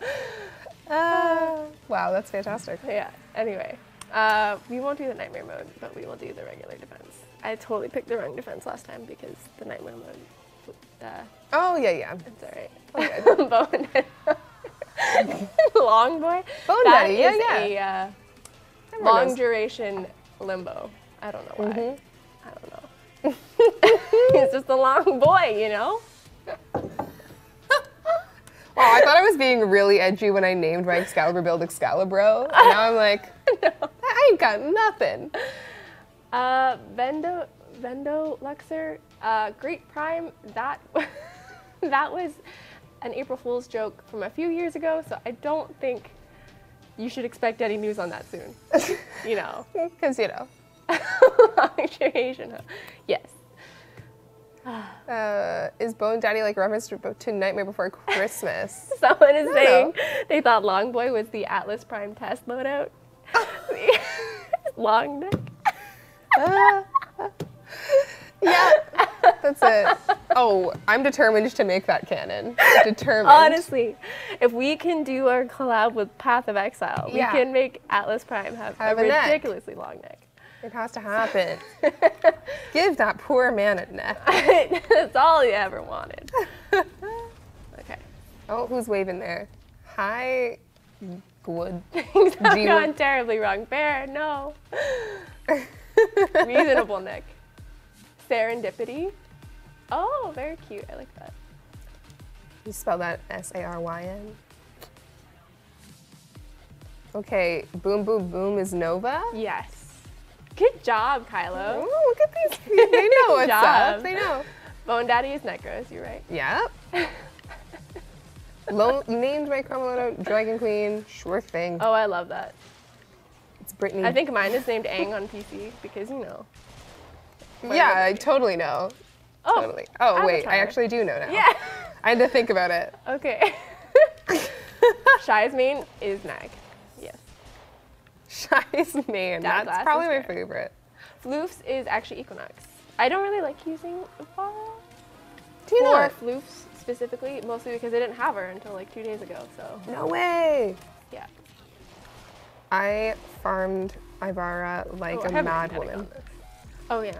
Uh, wow, that's fantastic. Yeah. Anyway, uh, we won't do the nightmare mode, but we will do the regular defense. I totally picked the wrong defense last time because the nightmare mode. Uh, Oh yeah, yeah. it's alright. Bone. long boy. Bone That Daddy, is yeah. A, uh, long duration limbo. I don't know why. Mhm. I don't know. He's just a long boy, you know. Oh, I thought I was being really edgy when I named my Excalibur build Excalibro. And now I'm like, I ain't got nothing. Uh, Vendo, Vendo Luxor, uh, Great Prime. That that was an April Fool's joke from a few years ago. So I don't think you should expect any news on that soon. you know, Because, you know? Yes. uh, is Bone Daddy like reference to, to Nightmare Before Christmas? Someone is saying no. they thought Long Boy was the Atlas Prime test loadout. Long neck. Uh, yeah, that's it. Oh, I'm determined to make that canon. Determined. Honestly, if we can do our collab with Path of Exile, Yeah. we can make Atlas Prime have, Have a a neck. ridiculously long neck. It has to happen. Give that poor man a neck. That's all he ever wanted. Okay. Oh, who's waving there? Hi, Good. Things have gone terribly wrong. Bear, no. Reasonable Nick. Serendipity. Oh, very cute. I like that. You spell that S A R Y N. Okay, Boom Boom Boom is Nova. Yes. Good job, Kylo. Oh, look at these. They know what's job. up. They know. Bone Daddy is Nekros, you're right. Yep. Lo- named my Carmelita Dragon Queen. Sure thing. Oh, I love that. It's Brittany. I think mine is named Aang on PC because, you know. Yeah, I totally know. Oh, Totally. Oh wait, I actually do know now. Yeah. I had to think about it. Okay. Shy's main is Nag. Yes. Shy's man. That That's probably my fair. favorite. Floofs is actually Equinox. I don't really like using Vara Do you know? for? Floofs specifically, mostly because I didn't have her until like two days ago. So No way. yeah. I farmed Ivara like Oh, a mad woman. Oh yeah.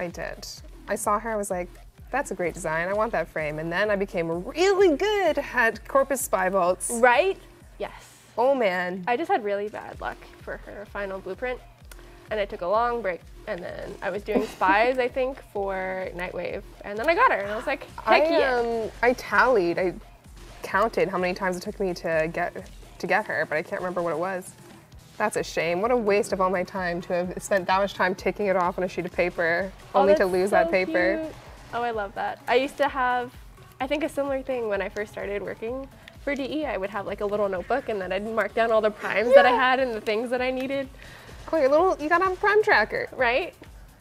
I did. I saw her. I was like, "That's a great design. I want that frame." And then I became really good at Corpus Spy Vaults. Right? Yes. Oh man. I just had really bad luck for her final blueprint, and I took a long break, and then I was doing spies, I think, for Nightwave, and then I got her, and I was like, heck I yeah. um I tallied. I counted how many times it took me to get to get her, but I can't remember what it was. That's a shame. What a waste of all my time to have spent that much time ticking it off on a sheet of paper, Oh, only to lose so that paper. cute. Oh, I love that. I used to have, I think, a similar thing when I first started working for DE. I would have like a little notebook, and then I'd mark down all the primes that I had and the things that I needed. Oh, your little, you gotta have a prime tracker. Right?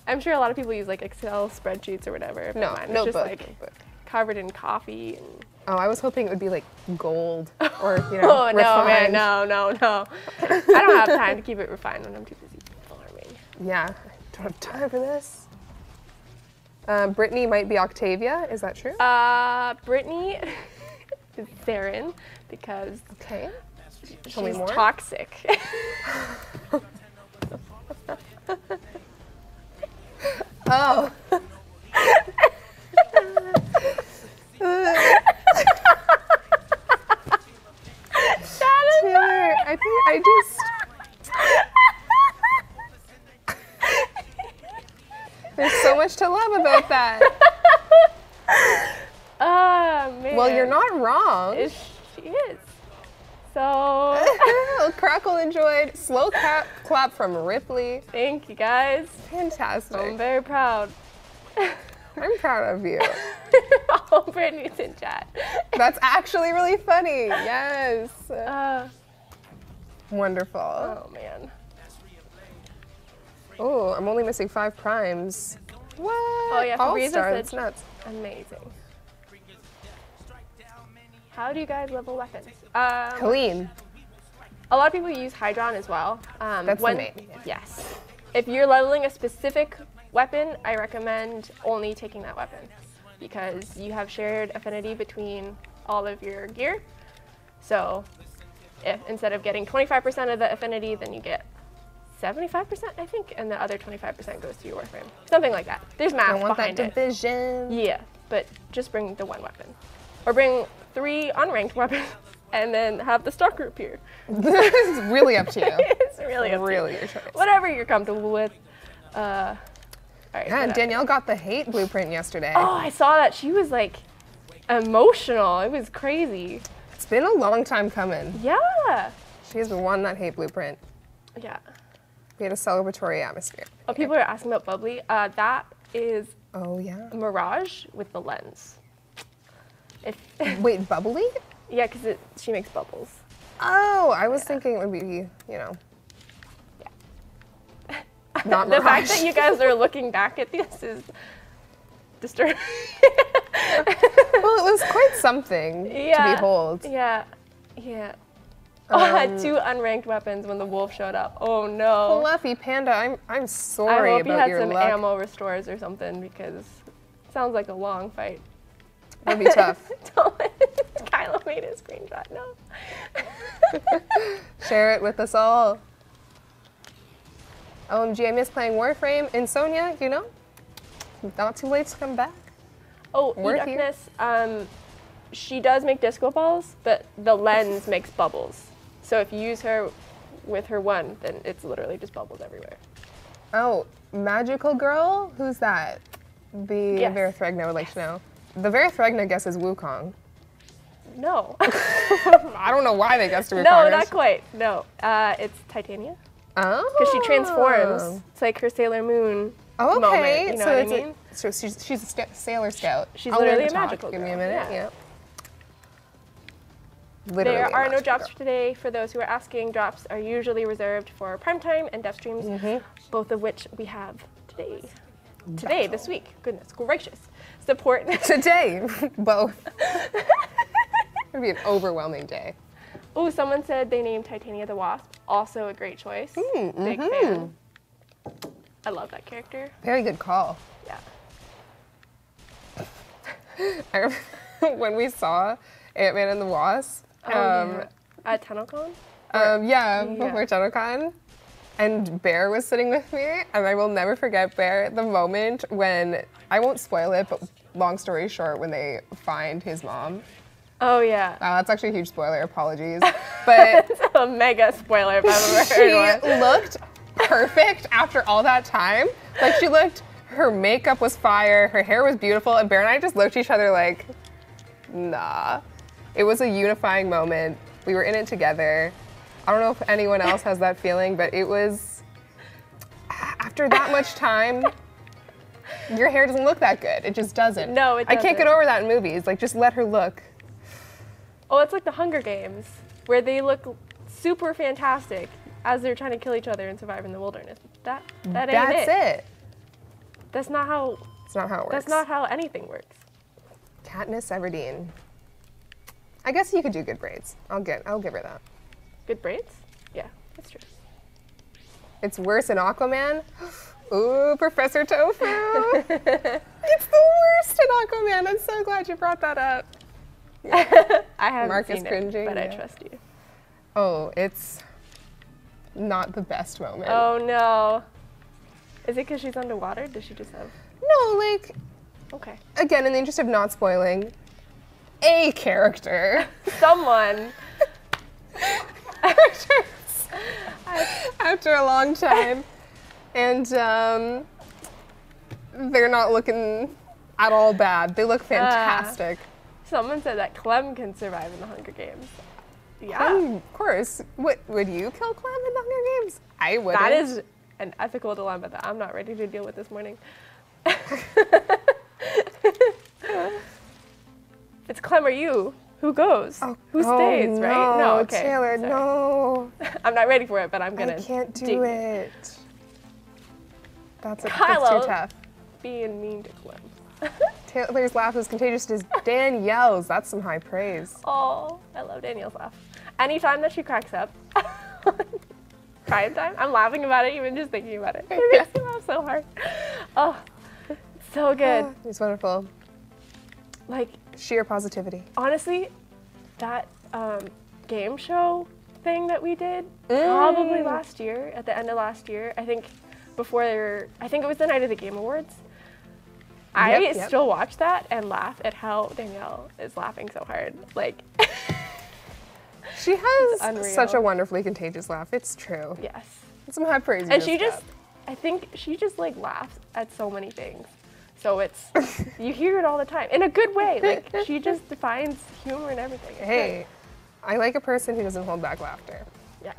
I'm sure a lot of people use like Excel spreadsheets or whatever. No, mine notebook. just like notebook. covered in coffee and Oh, I was hoping it would be like gold or you know. Oh no, man, no, no, no. I don't have time to keep it refined when I'm too busy farming. Yeah, don't have time for this. Uh, Brittany might be Octavia. Is that true? Uh, Brittany is Saryn because okay. she's Tell me more. toxic. Oh. Taylor, I think I just. There's so much to love about that. Ah man. Well, you're not wrong. Is she is. So Crackle enjoyed. Slow clap, clap from Ripley. thank you guys. Fantastic. I'm very proud. I'm proud of you. oh, Brittany's in chat. That's actually really funny. Yes. Uh, Wonderful. oh man. Oh, I'm only missing five primes. What? Oh, yeah, All star. That's nuts. Amazing. How do you guys level weapons? Um, Colleen. A lot of people use Hydron as well. Um, That's the when- main, yeah. Yes. If you're leveling a specific weapon, I recommend only taking that weapon because you have shared affinity between all of your gear. So if instead of getting 25% of the affinity, then you get 75%, I think, and the other 25% goes to your Warframe. Something like that. There's I math want behind that it. Yeah, but just bring the one weapon. Or bring three unranked weapons and then have the stalker appear. it's really up to you. it's really up to you. really your choice. Whatever you're comfortable with. Uh, all right, Yeah, Danielle got the hate blueprint yesterday. Oh, I saw that. She was like emotional. It was crazy. It's been a long time coming. Yeah. She has won that hate blueprint. Yeah. We had a celebratory atmosphere. Oh, people are asking about Bubbly. Uh, that is Oh yeah. Mirage with the lens. If Wait, bubbly? yeah, because she makes bubbles. Oh, I was thinking it would be, you know. Not The fact that you guys are looking back at this is disturbing. well, it was quite something yeah. to behold. Yeah. Yeah. Oh, I had two unranked weapons when the wolf showed up. Oh no. Fluffy Panda, I'm I'm sorry I hope you had your some luck. ammo restores or something because it sounds like a long fight. That'd be tough. Don't Kylo made a screenshot. No. Share it with us all. OMG, I miss playing Warframe. And Sonia, you know, not too late to come back. Oh, you. Um, she does make disco balls, but the lens makes bubbles. So if you use her with her one, then it's literally just bubbles everywhere. Oh, Magical Girl? Who's that? The Yes. Verithregna would like to know. The Verithregna guesses Wukong. No. I don't know why they guessed Wukong. no, not quite. No. Uh, it's Titania. Oh. Because she transforms. It's like her Sailor Moon Oh, moment. okay. You know so what it's I a- mean? so she's, she's a sailor scout. She's I'll literally a talk. magical Give me a minute. yeah. Yeah. Literally there are no drops girl. today. For those who are asking, drops are usually reserved for primetime and dev streams, Mm-hmm. both of which we have today. Today, this week. Goodness gracious. Support. Today, both. It'd be an overwhelming day. Oh, someone said they named Titania the Wasp. Also a great choice. Mm, Big mhm. fan. I love that character. Very good call. Yeah. I remember when we saw Ant Man and the Wasp. Oh, um, yeah. At TennoCon? um, yeah, Yeah. before TennoCon. and Bear was sitting with me, and I will never forget Bear the moment when I won't spoil it, but long story short, when they find his mom. Oh yeah. Wow, that's actually a huge spoiler. Apologies, but It's a mega spoiler if I've ever she heard one. looked perfect after all that time. Like she looked, her makeup was fire, her hair was beautiful, and Bear and I just looked at each other like, nah. It was a unifying moment. We were in it together. I don't know if anyone else has that feeling, but it was after that much time. Your hair doesn't look that good. It just doesn't. No, it I can't get over that in movies. Like, just let her look. Oh, it's like the Hunger Games, where they look super fantastic as they're trying to kill each other and survive in the wilderness. That that ain't That's it. it. That's not how. It's not how it works. That's not how anything works. Katniss Everdeen. I guess you could do good braids. I'll get. I'll give her that. Good braids? Yeah, that's true. It's worse than Aquaman. Ooh, Professor Tofu. it's the worst in Aquaman. I'm so glad you brought that up. I haven't Mark seen cringing, it, but I trust you. Oh, it's not the best moment. Oh no. Is it because she's underwater? Does she just have? No, like Okay. again, in the interest of not spoiling, a character. Someone. after a long time, and um, they're not looking at all bad. They look fantastic. Someone said that Clem can survive in the Hunger Games. Yeah. Um, of course. What would you kill Clem in the Hunger Games? I would. that is an ethical dilemma that I'm not ready to deal with this morning. it's Clem or you. Who goes? Who stays, right? No, okay. Oh, Taylor, sorry. no. I'm not ready for it, but I'm gonna I can't do dig it. That's, a, that's too tough. Being mean to Clem. Taylor's laugh is contagious as Danielle's. That's some high praise. Oh, I love Danielle's laugh. Anytime that she cracks up, crying time, I'm laughing about it, even just thinking about it. It makes me laugh so hard. Oh, so good. It's wonderful. Like, Sheer positivity. honestly, that um, game show thing that we did probably Mm. last year, at the end of last year, I think before, I think it was the night of the Game Awards. I Yep, yep. still watch that and laugh at how Danielle is laughing so hard. Like, She has such a wonderfully contagious laugh. It's true. yes. Some high praise. And she just. I think she just like laughs at so many things. So it's, you hear it all the time in a good way. Like she just defines humor and everything. It's Hey, I like a person who doesn't hold back laughter. Yes.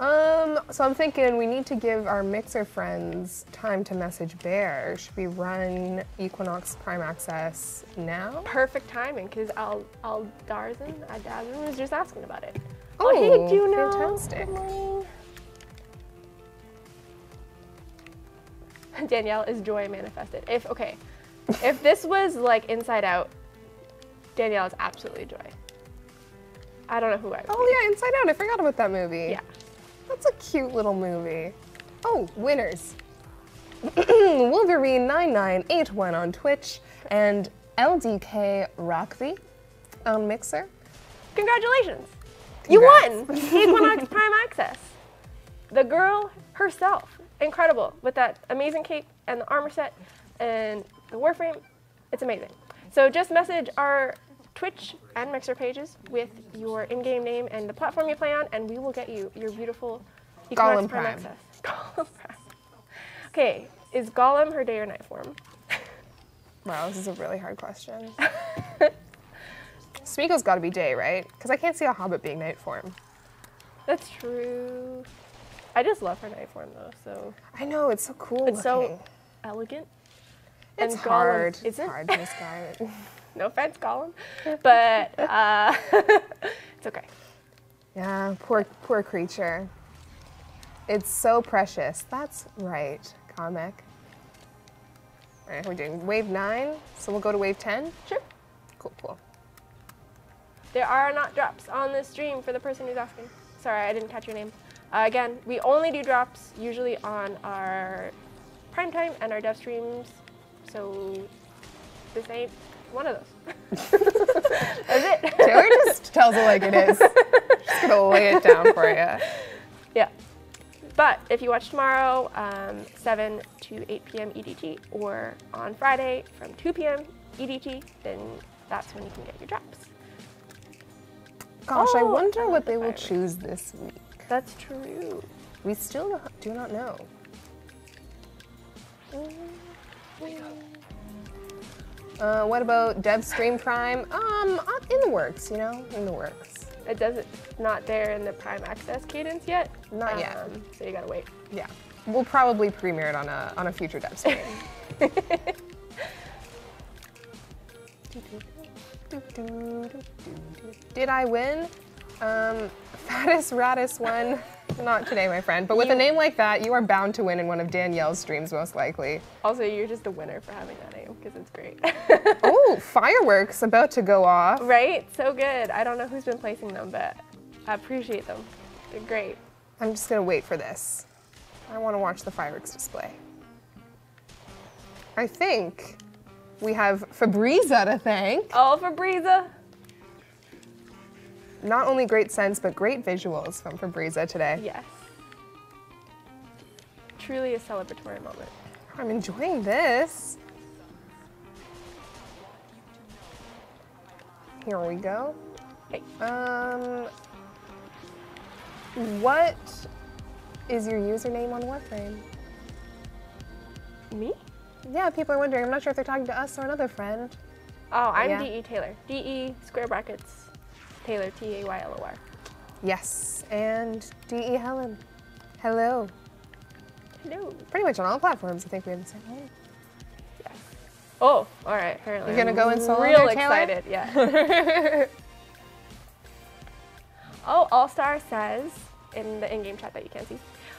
Um, so I'm thinking we need to give our mixer friends time to message Bear. Should we run Equinox Prime Access now? Perfect timing because Al Al Darzan, Darzan was just asking about it. Oh, hey, Juno. fantastic. Good morning. Danielle is joy manifested. If okay, if this was like Inside Out, Danielle is absolutely joy. I don't know who I would be. Oh yeah, Inside Out. I forgot about that movie. Yeah. That's a cute little movie. Oh, winners. Wolverine9981 on Twitch and LDK Rockby on Mixer. Congratulations! You Congrats. won Equinox Prime Access. The girl herself, incredible with that amazing cape and the armor set and the warframe. It's amazing. So just message our Twitch and Mixer pages with your in-game name and the platform you play on, and we will get you your beautiful Gollum Prime. Access. Gollum Prime. Okay, is Gollum her day or night form? Wow, this is a really hard question. Smeagol's got to be day, right? Because I can't see a Hobbit being night form. That's true. I just love her night form though, so I know it's so cool. it's so elegant. It's and hard. It's isn't. hard to describe it. No offense, Colin, but uh, it's okay. Yeah, poor poor creature. It's so precious. That's right, comic. All right, we're doing wave nine, so we'll go to wave ten. Sure. Cool, cool. There are not drops on this stream for the person who's asking. Sorry, I didn't catch your name. Uh, again, we only do drops usually on our prime time and our dev streams, so this ain't one of those. That's it. Taylor just tells it like it is. Just gonna lay it down for you. Yeah. But if you watch tomorrow, um, 7 to 8 p.m. EDT, or on Friday from 2 p.m. EDT, then that's when you can get your drops. Gosh, I Oh, wonder I what the they will choose this week. That's true. We still do not know. Uh, what about Dev Stream Prime? Um, in the works, you know, in the works. It doesn't not there in the Prime Access cadence yet. Not yet. Um, So you gotta wait. Yeah, we'll probably premiere it on a on a future Dev Stream. Did I win? Um, Fattest Raddest won. Not today, my friend. But with a name like that, you are bound to win in one of Danielle's streams, most likely. Also, you're just a winner for having that name because it's great. Oh, fireworks about to go off. right? So good. I don't know who's been placing them, but I appreciate them. They're great. I'm just gonna wait for this. I want to watch the fireworks display. I think we have Febreza to thank. Oh, for Breeza. Not only great sense, but great visuals from Febreza today. Yes. Truly a celebratory moment. I'm enjoying this. Here we go. Hey. Um, what is your username on Warframe? Me? Yeah, people are wondering. I'm not sure if they're talking to us or another friend. Oh, I'm Yeah. DE Taylor. DE square brackets Taylor T A Y L O R. Yes, and DE Helen. Hello. Hello. Pretty much on all platforms, I think we have the same name. Yes. Oh, all right. Apparently, You're gonna go in solo Real there, Taylor? excited. Yeah. oh, All Star says in the in-game chat that you can't see.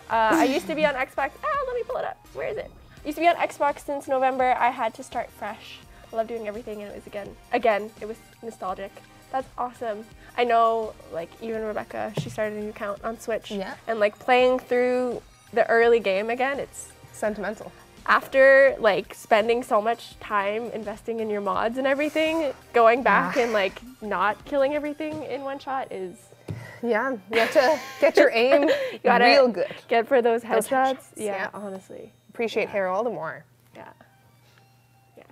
Uh, I used to be on Xbox. Ah, let me pull it up. Where is it? Used to be on Xbox since November. I had to start fresh. I love doing everything, and it was again, again, it was nostalgic. That's awesome. I know, like even Rebecca, she started a new account on Switch. Yeah. And like playing through the early game again, it's Sentimental. after like spending so much time investing in your mods and everything, going back and like not killing everything in one shot is Yeah, you have to get your aim gotta real good. Get for those Those headshots. headshots, yeah, yeah. honestly. Appreciate hair all the more. Yeah. Yes.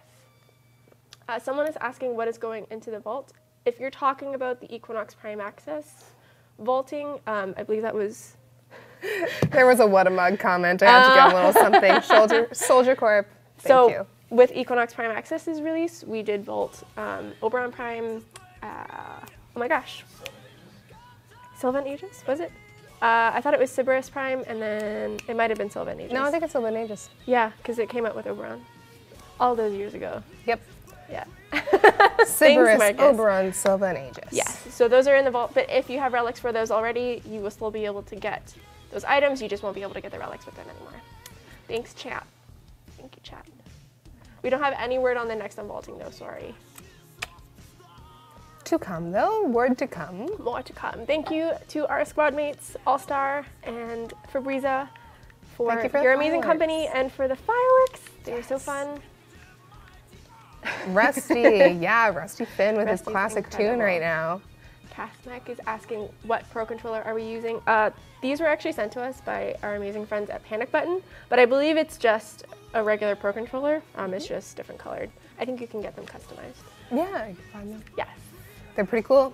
Uh, someone is asking what is going into the vault. If you're talking about the Equinox Prime Access vaulting, um, I believe that was There was a what a mug comment. I had to get a little something. Soldier, Soldier Corp. Thank so you. with Equinox Prime Access's release, we did vault um, Oberon Prime. Uh, oh my gosh, Sylvan Aegis was it? Uh, I thought it was Sybaris Prime, and then it might have been Sylvan Aegis. No, I think it's Sylvan Aegis. yeah, because it came out with Oberon all those years ago. Yep. Yeah. Sybaris. Oberon, Sylvan Aegis. Yes. So those are in the vault, but if you have relics for those already, you will still be able to get those items. You just won't be able to get the relics with them anymore. Thanks, chat. Thank you, chat. We don't have any word on the next unvaulting though, sorry. To come, though. Word to come. More to come. Thank you to our squad mates, All Star and Febreza, for, for your amazing fireworks. company and for the fireworks. They were so fun. Rusty. yeah, Rusty Finn with his Rusty's classic tune right now. Castmec is asking what pro controller are we using. Uh, these were actually sent to us by our amazing friends at Panic Button, but I believe it's just a regular pro controller. Um, it's just different colored. I think you can get them customized. Yeah, I can find them. Yes. They're pretty cool.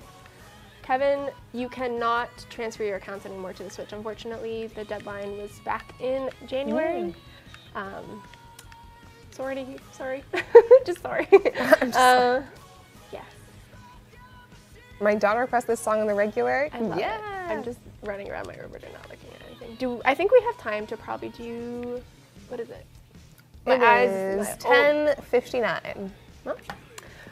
Kevin, you cannot transfer your accounts anymore to the Switch. Unfortunately, the deadline was back in January. Um, sorry, sorry, just sorry. uh, yes, My daughter requested this song on the regular. I love yeah. it. I'm just running around my room and not looking at anything. Do I think we have time to probably do? What is it? My It eyes- is my- oh. 10:59.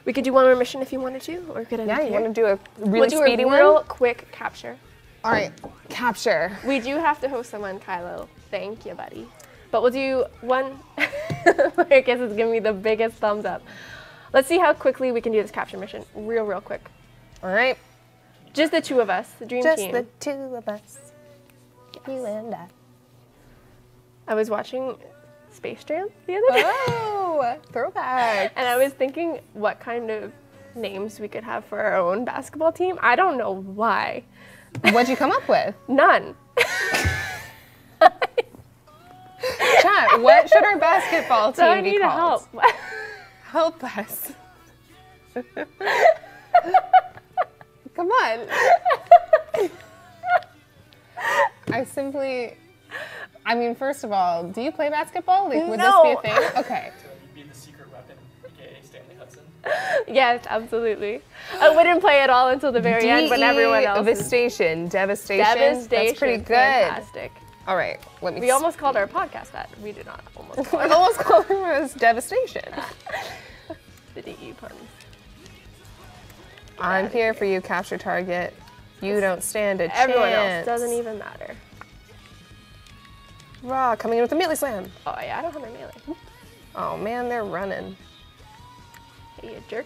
We could do one more mission if you wanted to, or could end Yeah, you want to do a really we'll do speedy a one? real quick capture. All right, capture. We do have to host someone, Kylo. Thank you, buddy. But we'll do one. Marcus is giving me the biggest thumbs up. Let's see how quickly we can do this capture mission. Real, real quick. All right, Just the two of us, the dream just team. Just the two of us, you and I. I was watching Space Jam the other day, Oh, throwback. and I was thinking what kind of names we could have for our own basketball team. I don't know why. What'd you come up with? None. Chat, what should our basketball team So I be need called? help. Help us. Come on. I simply, I mean, first of all, do you play basketball? Like, would No. this be a thing? Okay. So you'd be the secret weapon, aka Stanley Hudson. yes, absolutely. I wouldn't play at all until the very end when everyone else Devastation. Devastation. devastation. That's pretty good. Fantastic. All right, let me. We almost called our podcast that. We did not almost call almost called it as devastation. the DE puns. I'm here for you, capture target. You don't stand a Everyone chance. else doesn't even matter. Raw coming in with a melee slam. Oh yeah, I don't have my melee. Oh man, they're running. Hey, you jerk.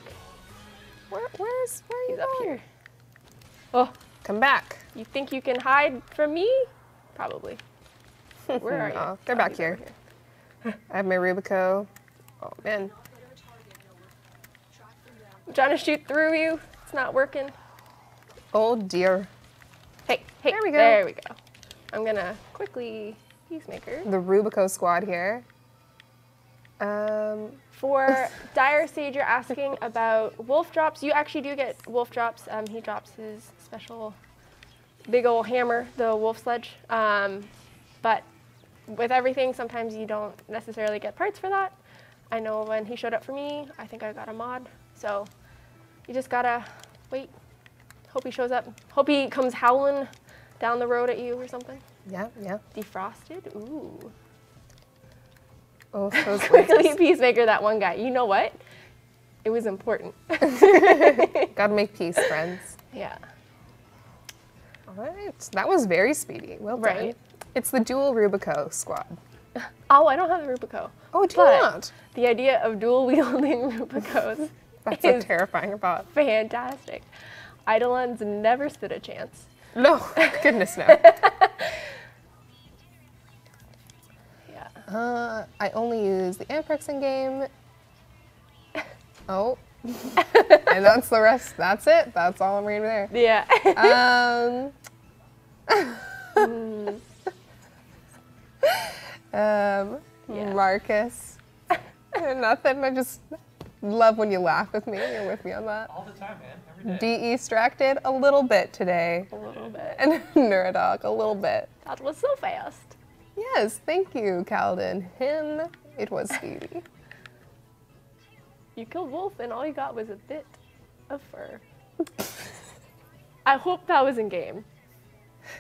Where, where's where are you He's up going? here. Oh, Come back. you think you can hide from me? Probably. Where are you? Oh, they're back over here. I have my Rubico. Oh man. I'm trying to shoot through you. It's not working. Oh dear. Hey, hey. There we go. There we go. I'm gonna quickly peacemaker. The Rubico squad here. Um, For Dire Sage, you're asking about wolf drops. You actually do get wolf drops. Um, he drops his special big old hammer, the wolf sledge. Um, but with everything, sometimes you don't necessarily get parts for that. I know when he showed up for me, I think I got a mod. So you just gotta wait. Hope he shows up. Hope he comes howling down the road at you or something. yeah, yeah. Defrosted? Ooh. Oh, those Quickly peacemaker that one guy. You know what? It was important. Gotta make peace, friends. yeah. All right, that was very speedy. Well done. Right. It's the dual Rubico squad. Oh, I don't have the Rubico. Oh, do not? The idea of dual wielding Rubicos That's so terrifying about. fantastic. Eidolon's never stood a chance. No, goodness no. Yeah. Uh, I only use the Amprex in game. Oh. and that's the rest. That's it. That's all I'm reading there. Yeah. Um. Um. Yeah. Marcus. Nothing. I just love when you laugh with me. You're with me on that. All the time, man. Every day. De-extracted a little bit today. a little bit. And Neurodog a little bit. That was so fast. Yes, thank you, Calden. Him, it was speedy. You killed Wolf and all you got was a bit of fur. I hope that was in game.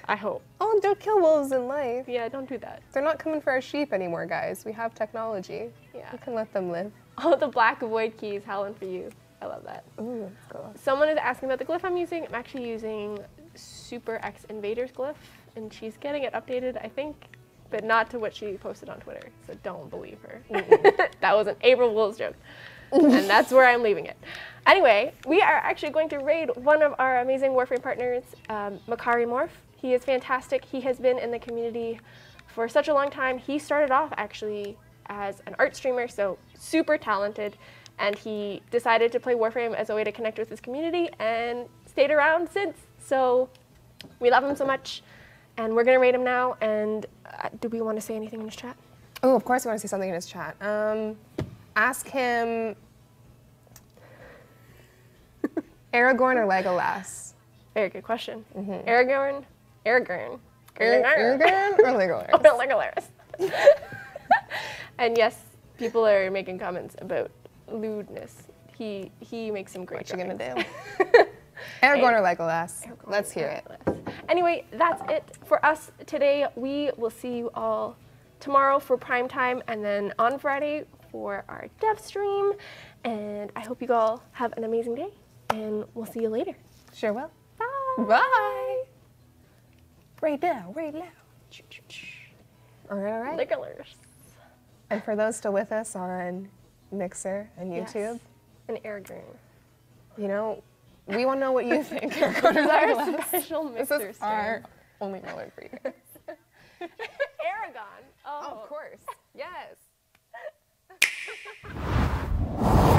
I hope. Oh, don't kill wolves in life. Yeah, don't do that. They're not coming for our sheep anymore, guys. We have technology. Yeah. We can let them live. Oh, the black void keys howling for you. I love that. Ooh, let's. Someone is asking about the glyph I'm using. I'm actually using Super X Invaders glyph, and she's getting it updated, I think, but not to what she posted on Twitter. So don't believe her. that was an April Fool's joke, and that's where I'm leaving it. Anyway, we are actually going to raid one of our amazing Warframe partners, um, Makari Morph. He is fantastic. He has been in the community for such a long time. He started off actually as an art streamer, so super talented, and he decided to play Warframe as a way to connect with his community and stayed around since. So we love him so much, and we're gonna rate him now. And uh, do we want to say anything in his chat? Oh, of course, I want to say something in his chat. Um, ask him Aragorn or Legolas? Very good question. Aragorn, Aragorn, Aragorn or Legolas? Oh, no, Legolas. and yes, people are making comments about lewdness. He he makes some great. What you gonna do? Aragorn or Legolas? Let's hear it. Anyway, that's it for us today. We will see you all tomorrow for prime time and then on Friday for our dev stream. And I hope you all have an amazing day and we'll see you later. Sure will. Bye. Bye right now, right now. All right, all right. colors And for those still with us on Mixer and YouTube, yes. and Air Green. You know, we want to know what you think. this is our special Mixer This is our only moment for you. Aragon. Oh. oh, of course. Yes.